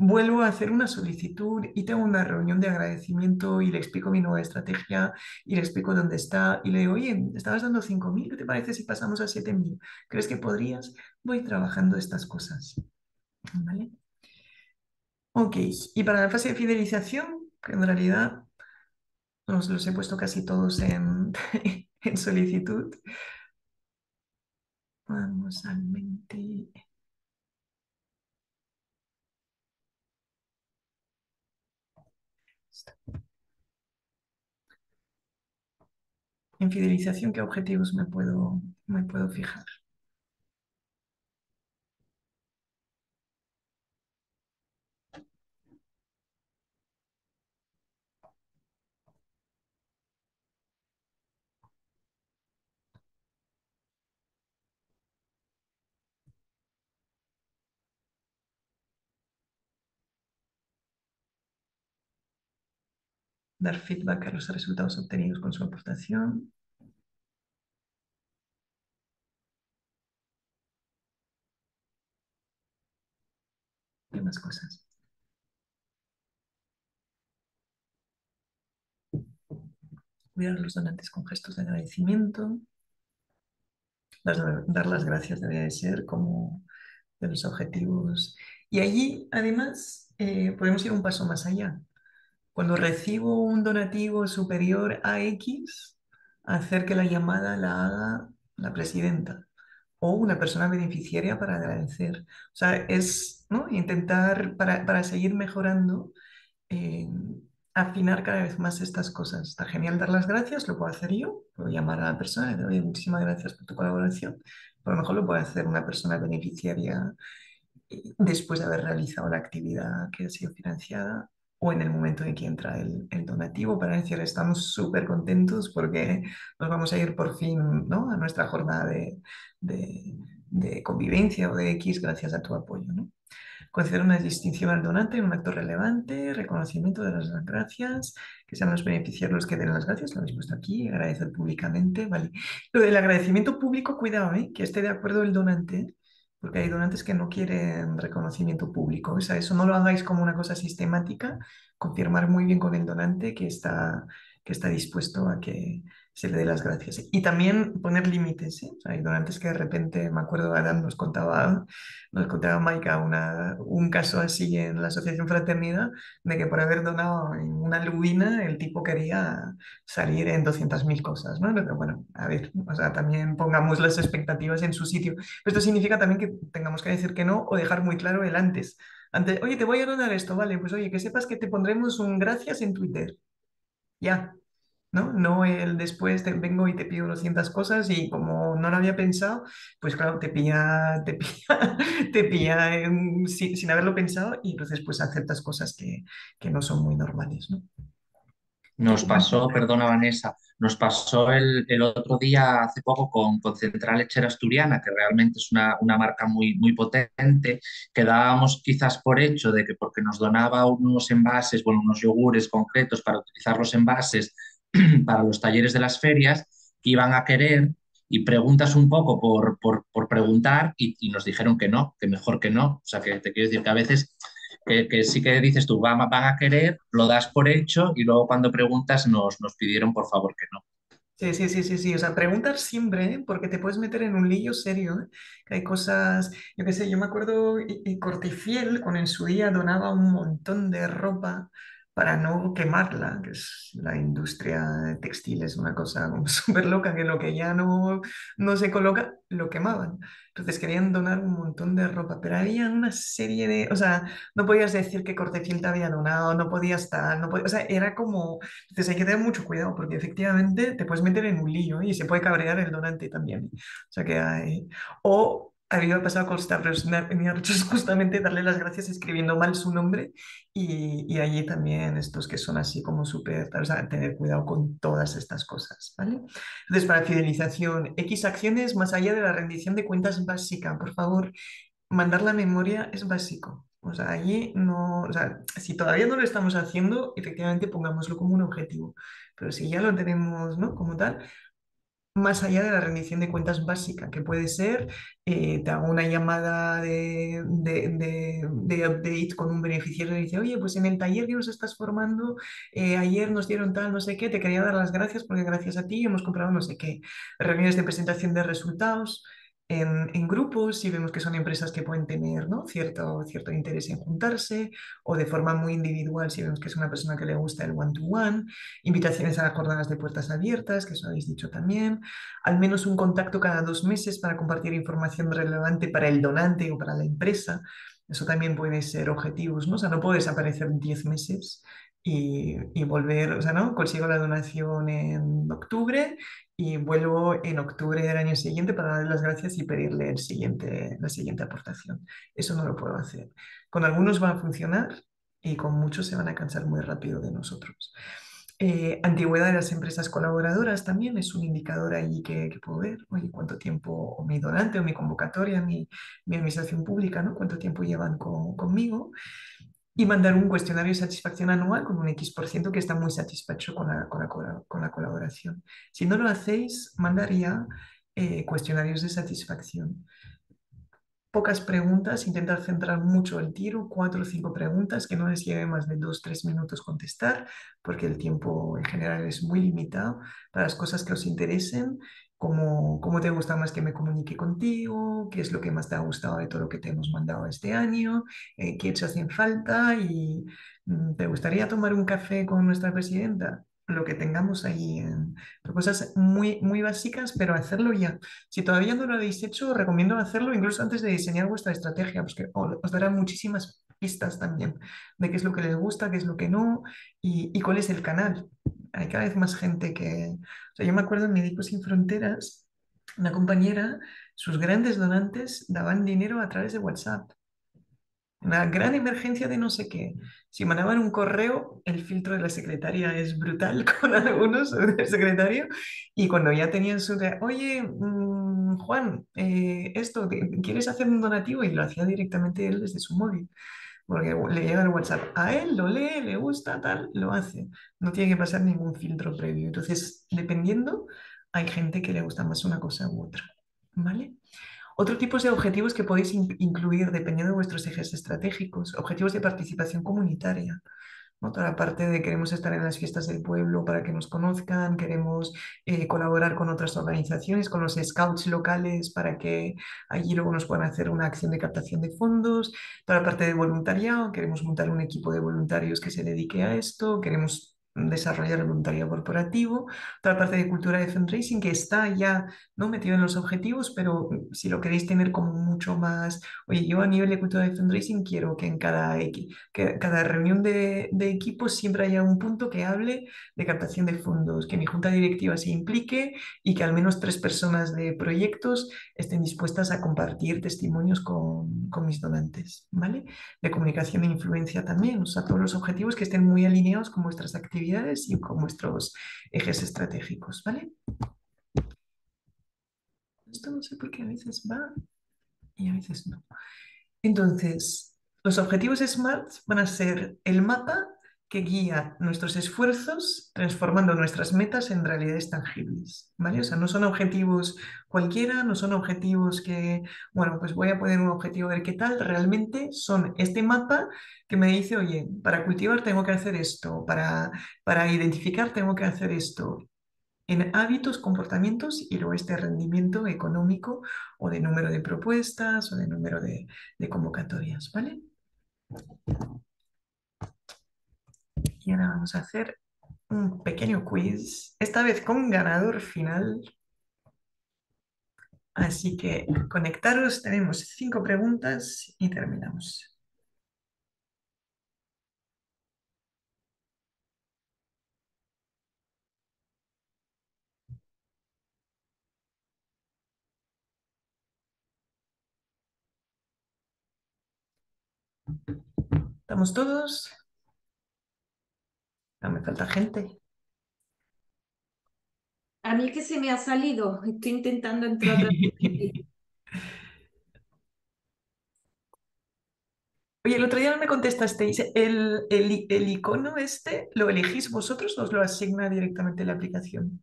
vuelvo a hacer una solicitud y tengo una reunión de agradecimiento y le explico mi nueva estrategia y le explico dónde está y le digo, oye, estabas dando 5.000, ¿qué te parece si pasamos a 7.000? ¿Crees que podrías? Voy trabajando estas cosas. ¿Vale? Ok, y para la fase de fidelización, que en realidad los, los he puesto casi todos en, [LAUGHS] en solicitud. Vamos al 20. En fidelización, ¿qué objetivos me puedo, me puedo fijar? Dar feedback a los resultados obtenidos con su aportación. ¿Qué más cosas? Cuidar a los donantes con gestos de agradecimiento. Dar, las gracias debería de ser como de los objetivos. Y allí, además, eh, podemos ir un paso más allá. Cuando recibo un donativo superior a X, hacer que la llamada la haga la presidenta o una persona beneficiaria para agradecer. O sea, es ¿no? intentar para, para seguir mejorando, eh, afinar cada vez más estas cosas. Está genial dar las gracias, lo puedo hacer yo, puedo llamar a la persona y decir, oye, muchísimas gracias por tu colaboración. Pero a lo mejor lo puede hacer una persona beneficiaria eh, después de haber realizado la actividad que ha sido financiada o en el momento en que entra el, donativo para decir estamos súper contentos porque nos vamos a ir por fin ¿no? a nuestra jornada de, de, convivencia o de X gracias a tu apoyo. ¿no? Conceder una distinción al donante un acto relevante, reconocimiento de las gracias, que sean los beneficiarios los que den las gracias, lo habéis puesto aquí, agradecer públicamente, ¿vale? Lo del agradecimiento público, cuidado, ¿eh? que esté de acuerdo el donante, porque hay donantes que no quieren reconocimiento público. O sea, eso no lo hagáis como una cosa sistemática, confirmar muy bien con el donante que está, que está dispuesto a que se le dé las gracias. Y también poner límites. ¿eh? Hay donantes que de repente, me acuerdo, Adam nos contaba, nos contaba Maika una, un caso así en la Asociación Fraternidad, de que por haber donado en una lubina, el tipo quería salir en 200.000 cosas. ¿no? Pero bueno, a ver, o sea, también pongamos las expectativas en su sitio. Esto significa también que tengamos que decir que no o dejar muy claro el antes. Antes, oye, te voy a donar esto, vale, pues oye, que sepas que te pondremos un gracias en Twitter. Ya, ¿no? No el después te vengo y te pido 200 cosas y como no lo había pensado, pues claro, te pilla, te [LAUGHS] pilla, te pilla en- sin, sin haberlo pensado y entonces pues aceptas cosas que, que no son muy normales, ¿no? Nos pasó, perdona Vanessa, nos pasó el, el otro día, hace poco, con, con Central Lechera Asturiana, que realmente es una, una marca muy, muy potente, que dábamos quizás por hecho de que porque nos donaba unos envases, bueno, unos yogures concretos para utilizar los envases [CLEARS THROAT] para los talleres de las ferias, que iban a querer y preguntas un poco por, por, por preguntar y, y nos dijeron que no, que mejor que no. O sea, que te quiero decir que a veces que, que sí que dices tú, van, van a querer, lo das por hecho y luego cuando preguntas nos, nos pidieron por favor que no. Sí, sí, sí, sí, sí. O sea, preguntar siempre, ¿eh? porque te puedes meter en un lío serio, ¿eh? Que hay cosas, yo qué sé, yo me acuerdo, y, y Cortefiel, con en su día donaba un montón de ropa para no quemarla, que es la industria textil, es una cosa [LAUGHS] súper loca, que lo que ya no, no se coloca, lo quemaban. Entonces querían donar un montón de ropa, pero había una serie de, o sea, no podías decir que Cortefiel te había donado, no podías estar, no podías, o sea, era como entonces hay que tener mucho cuidado porque efectivamente te puedes meter en un lío y se puede cabrear el donante también. O sea que hay... O a mí me ha pasado con Stavros Niarchos justamente darle las gracias escribiendo mal su nombre y, y allí también estos que son así como súper, o sea, tener cuidado con todas estas cosas, ¿vale? Entonces, para fidelización, X acciones más allá de la rendición de cuentas básica, por favor, mandar la memoria es básico. O sea, allí no, o sea, si todavía no lo estamos haciendo, efectivamente pongámoslo como un objetivo. Pero si ya lo tenemos, ¿no? Como tal, más allá de la rendición de cuentas básica, que puede ser, eh, te hago una llamada de, de, de- update con un beneficiario y dice, oye, pues en el taller que nos estás formando, eh, ayer nos dieron tal, no sé qué, te quería dar las gracias porque gracias a ti hemos comprado no sé qué. Reuniones de presentación de resultados. En, en grupos, si vemos que son empresas que pueden tener ¿no? cierto, cierto interés en juntarse, o de forma muy individual, si vemos que es una persona que le gusta el one-to-one, invitaciones a las jornadas de puertas abiertas, que eso habéis dicho también, al menos un contacto cada dos meses para compartir información relevante para el donante o para la empresa. Eso también puede ser objetivos, ¿no? O sea, no puedes desaparecer 10 meses y, y volver, o sea, ¿no? Consigo la donación en octubre y vuelvo en octubre del año siguiente para darle las gracias y pedirle el siguiente, la siguiente aportación. Eso no lo puedo hacer. Con algunos va a funcionar y con muchos se van a cansar muy rápido de nosotros. Eh, antigüedad de las empresas colaboradoras también es un indicador ahí que, puedo ver, oye, cuánto tiempo, o mi donante, o mi convocatoria, mi, mi administración pública, ¿no? Cuánto tiempo llevan con, conmigo. Y mandar un cuestionario de satisfacción anual con un X% que está muy satisfecho con la, con la, con la colaboración. Si no lo hacéis, mandaría eh, cuestionarios de satisfacción pocas preguntas, intentar centrar mucho el tiro, cuatro o cinco preguntas que no les lleve más de dos, tres minutos contestar, porque el tiempo en general es muy limitado para las cosas que os interesen, como cómo te gusta más que me comunique contigo, qué es lo que más te ha gustado de todo lo que te hemos mandado este año, eh, qué hechos hacen falta y mm, ¿te gustaría tomar un café con nuestra presidenta? lo que tengamos ahí, en, cosas muy, muy básicas, pero hacerlo ya. Si todavía no lo habéis hecho, recomiendo hacerlo incluso antes de diseñar vuestra estrategia, porque os dará muchísimas pistas también de qué es lo que les gusta, qué es lo que no y, y cuál es el canal. Hay cada vez más gente que... O sea, yo me acuerdo en Médicos Sin Fronteras, una compañera, sus grandes donantes daban dinero a través de WhatsApp una gran emergencia de no sé qué. Si mandaban un correo, el filtro de la secretaria es brutal [LAUGHS] con algunos del secretario. Y cuando ya tenían su... Oye, mmm, Juan, eh, esto, ¿quieres hacer un donativo? Y lo hacía directamente él desde su móvil. Porque le llega el WhatsApp a él, lo lee, le gusta, tal, lo hace. No tiene que pasar ningún filtro previo. Entonces, dependiendo, hay gente que le gusta más una cosa u otra. ¿Vale? Otro tipo de objetivos que podéis in incluir dependiendo de vuestros ejes estratégicos, objetivos de participación comunitaria. Toda la parte de queremos estar en las fiestas del pueblo para que nos conozcan, queremos eh, colaborar con otras organizaciones, con los scouts locales para que allí luego nos puedan hacer una acción de captación de fondos, toda la parte de voluntariado, queremos montar un equipo de voluntarios que se dedique a esto, queremos desarrollar el voluntariado corporativo, toda la parte de cultura de fundraising que está ya ¿no? metido en los objetivos, pero si lo queréis tener como mucho más, oye, yo a nivel de cultura de fundraising quiero que en cada, que cada reunión de, de equipos siempre haya un punto que hable de captación de fondos, que mi junta directiva se implique y que al menos tres personas de proyectos estén dispuestas a compartir testimonios con, con mis donantes, ¿vale? De comunicación e influencia también, o sea, todos los objetivos que estén muy alineados con vuestras actividades y con nuestros ejes estratégicos, ¿vale? Esto no sé por qué a veces va y a veces no. Entonces, los objetivos SMART van a ser el mapa que guía nuestros esfuerzos transformando nuestras metas en realidades tangibles, ¿vale? O sea, no son objetivos cualquiera, no son objetivos que, bueno, pues voy a poner un objetivo a ver qué tal, realmente son este mapa que me dice, oye, para cultivar tengo que hacer esto, para, para identificar tengo que hacer esto, en hábitos, comportamientos y luego este rendimiento económico o de número de propuestas o de número de, de convocatorias, ¿vale? Ahora vamos a hacer un pequeño quiz, esta vez con ganador final. Así que conectaros, tenemos cinco preguntas y terminamos. ¿Estamos todos? No me falta gente. A mí que se me ha salido, estoy intentando entrar. [LAUGHS] Oye, el otro día no me contestasteis. ¿El, el, el icono este lo elegís vosotros o os lo asigna directamente la aplicación?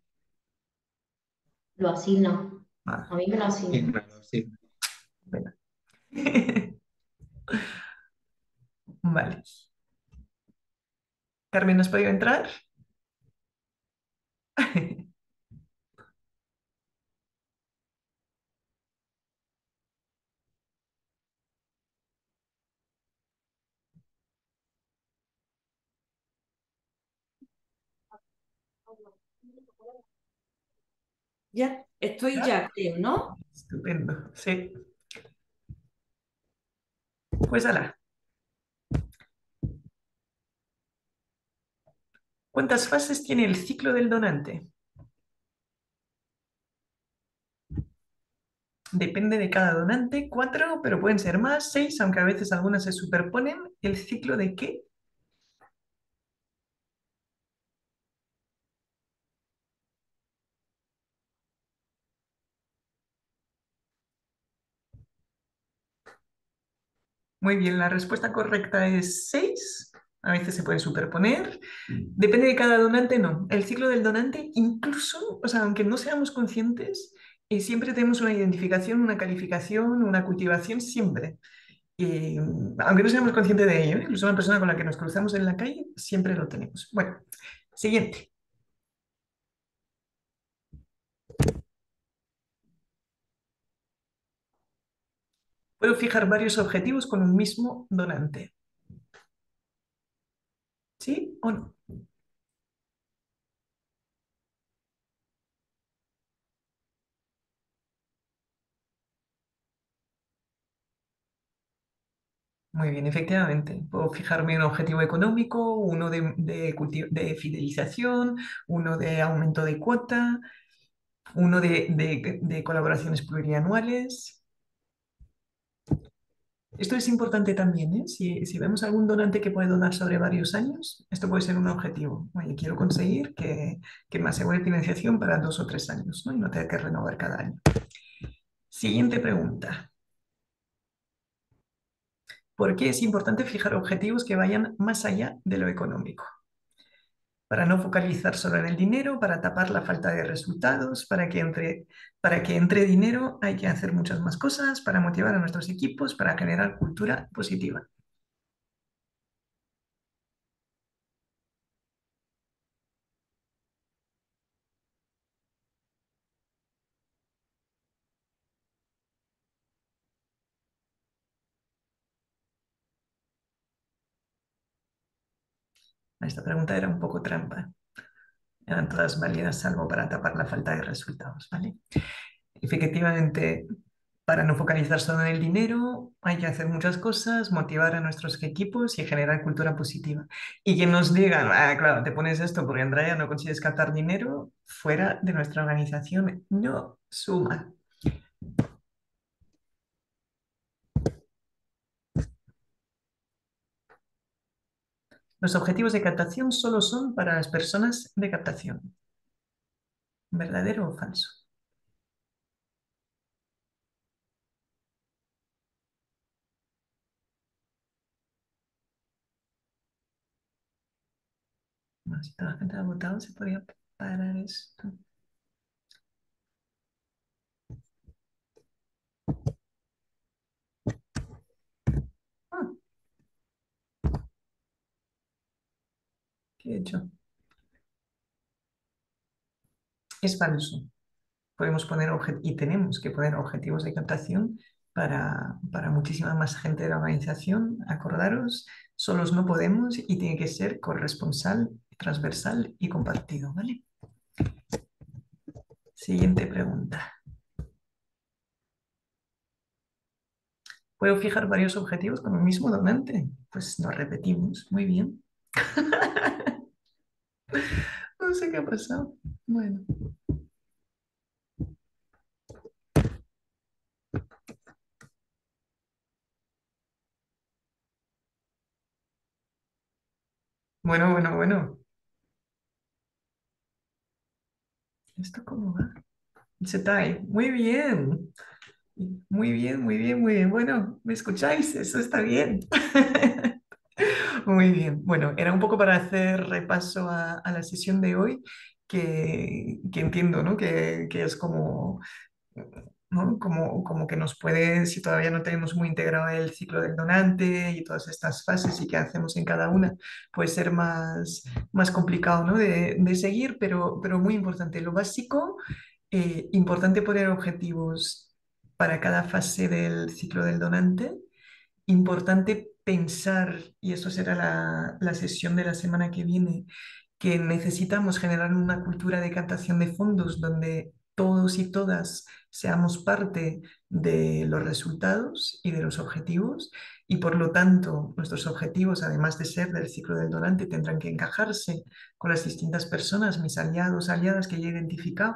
Lo asigno. Ah, A mí me lo Sí, asigna. claro, sí. venga. [LAUGHS] Vale. Carmen, ¿has podido entrar? Ya, estoy ¿Ya? creo, ¿no? Estupendo, sí. Pues ala. ¿Cuántas fases tiene el ciclo del donante? Depende de cada donante, cuatro, pero pueden ser más, seis, aunque a veces algunas se superponen. ¿El ciclo de qué? Muy bien, la respuesta correcta es 6. A veces se puede superponer. Depende de cada donante, no. El ciclo del donante, incluso, o sea, aunque no seamos conscientes, eh, siempre tenemos una identificación, una calificación, una cultivación, siempre. Y, aunque no seamos conscientes de ello, ¿eh? incluso una persona con la que nos cruzamos en la calle, siempre lo tenemos. Bueno, siguiente. Puedo fijar varios objetivos con un mismo donante. ¿Sí o no? Muy bien, efectivamente. Puedo fijarme un objetivo económico, uno de, de fidelización, uno de aumento de cuota, uno de- de colaboraciones plurianuales. Esto es importante también, ¿eh? Si, vemos algún donante que puede donar sobre varios años, esto puede ser un objetivo. Quiero conseguir que, que me asegure financiación para dos o tres años, ¿no? Y no tener que renovar cada año. Siguiente pregunta. ¿Por qué es importante fijar objetivos que vayan más allá de lo económico? Para no focalizar solo en el dinero, para tapar la falta de resultados, para que entre, para que entre dinero hay que hacer muchas más cosas, para motivar a nuestros equipos, para generar cultura positiva. Esta pregunta era un poco trampa. Eran todas válidas salvo para tapar la falta de resultados, ¿vale? Efectivamente, para no focalizar solo en el dinero, hay que hacer muchas cosas, motivar a nuestros equipos y generar cultura positiva. Y que nos digan, ah, claro, te pones esto porque Andrea no consigues captar dinero, fuera de nuestra organización, no suma. Los objetivos de captación solo son para las personas de captación. ¿Verdadero o falso? Si toda la gente ha votado, se podría parar esto. Ah. ¿Qué he hecho? Es falso. Podemos poner y tenemos que poner objetivos de captación para, para muchísima más gente de la organización. Acordaros, solos no podemos y tiene que ser corresponsal, transversal y compartido, ¿vale? Siguiente pregunta. ¿Puedo fijar varios objetivos con el mismo donante? Pues nos repetimos. Muy bien. [LAUGHS] no sé qué ha pasado. Bueno. Bueno, bueno, bueno. ¿Esto cómo va? ahí. Muy bien. Muy bien, muy bien, muy bien. Bueno, ¿me escucháis? Eso está bien. [LAUGHS] Muy bien. Bueno, era un poco para hacer repaso a, la sesión de hoy, que, entiendo, ¿no? Que, que es como como, como que nos puede, si todavía no tenemos muy integrado el ciclo del donante y todas estas fases y qué hacemos en cada una, puede ser más, más complicado ¿no? de, de seguir, pero, pero muy importante. Lo básico, eh, importante poner objetivos para cada fase del ciclo del donante. Importante pensar, y eso será la, la sesión de la semana que viene, que necesitamos generar una cultura de captación de fondos donde todos y todas seamos parte de los resultados y de los objetivos y por lo tanto nuestros objetivos, además de ser del ciclo del donante, tendrán que encajarse con las distintas personas, mis aliados, aliadas que ya he identificado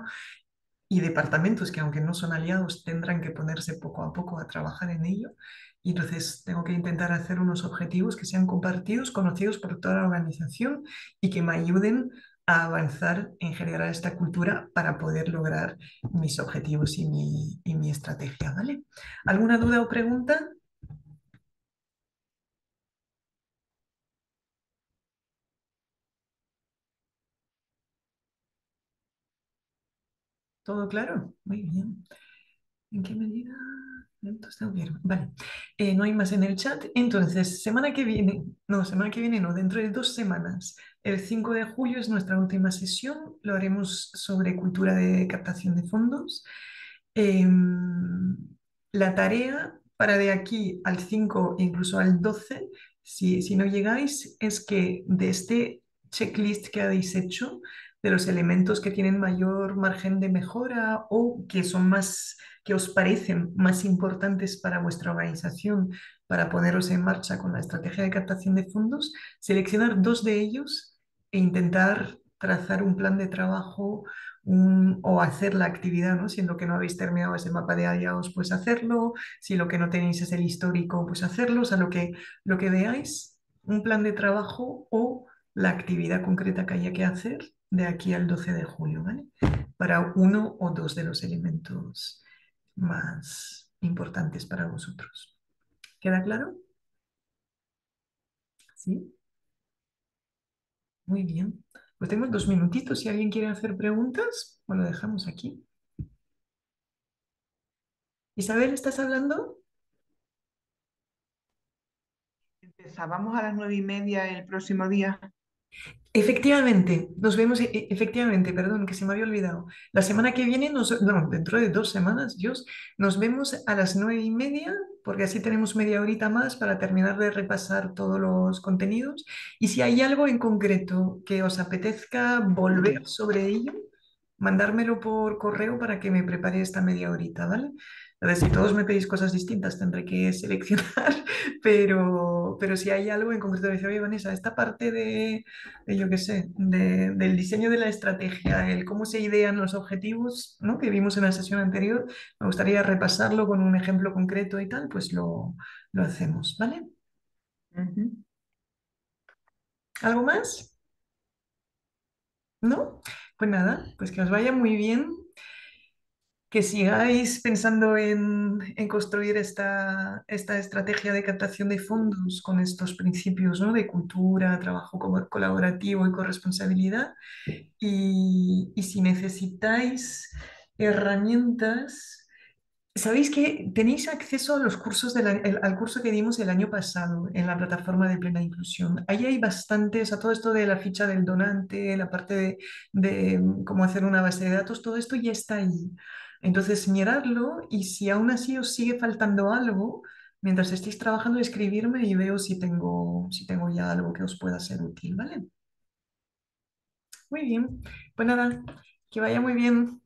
y departamentos que aunque no son aliados tendrán que ponerse poco a poco a trabajar en ello. Y entonces tengo que intentar hacer unos objetivos que sean compartidos, conocidos por toda la organización y que me ayuden a avanzar en generar esta cultura para poder lograr mis objetivos y mi, y mi estrategia, ¿vale? ¿Alguna duda o pregunta? ¿Todo claro? Muy bien. ¿En qué medida? Vale, eh, no hay más en el chat. Entonces, semana que viene, no, semana que viene no, dentro de dos semanas, el 5 de julio es nuestra última sesión, lo haremos sobre cultura de captación de fondos. Em, la tarea para de aquí al 5 e incluso al 12, si, si no llegáis, es que de este checklist que habéis hecho, de los elementos que tienen mayor margen de mejora o que son más que os parecen más importantes para vuestra organización para poneros en marcha con la estrategia de captación de fondos, seleccionar dos de ellos e intentar trazar un plan de trabajo o hacer la actividad, ¿no? Si lo que no habéis terminado ese mapa de aliados, pues hacerlo. Si lo que no tenéis es el histórico, pues hacerlo. O sea, lo que, lo que veáis, un plan de trabajo o la actividad concreta que haya que hacer de aquí al 12 de julio, ¿vale? Para uno o dos de los elementos más importantes para vosotros. ¿Queda claro? ¿Sí? Muy bien. Pues tenemos dos minutitos. Si alguien quiere hacer preguntas, pues lo dejamos aquí. Isabel, ¿estás hablando? Empezábamos a las nueve y media el próximo día. Efectivamente, nos vemos, e, e, efectivamente, perdón, que se me había olvidado. La semana que viene, nos, no, dentro de dos semanas, Dios, nos vemos a las nueve y media porque así tenemos media horita más para terminar de repasar todos los contenidos. Y si hay algo en concreto que os apetezca volver sobre ello, mandármelo por correo para que me prepare esta media horita, ¿vale? Entonces, si todos me pedís cosas distintas, tendré que [LAUGHS] seleccionar, pero, pero si hay algo en concreto, decir, oye, Vanessa, esta parte de, de yo qué sé, de- del diseño de la estrategia, el cómo se idean los objetivos, ¿no? que vimos en la sesión anterior, me gustaría repasarlo con un ejemplo concreto y tal, pues lo, lo hacemos, ¿vale? ¿Algo más? ¿No? Pues nada, pues que os vaya muy bien. Que sigáis pensando en, en construir esta, esta estrategia de captación de fondos con estos principios, ¿no? de cultura, trabajo co- colaborativo y corresponsabilidad. Y, y si necesitáis herramientas, sabéis que tenéis acceso a los cursos del a- el- al curso que dimos el año pasado en la plataforma de Plena Inclusión. Ahí hay bastantes, a todo esto de la ficha del donante, la parte de, de mm, cómo hacer una base de datos, todo esto ya está ahí. Entonces, miradlo y si aún así os sigue faltando algo, mientras estéis trabajando, escribirme y veo si tengo, si tengo ya algo que os pueda ser útil, ¿vale? Muy bien, pues nada, que vaya muy bien.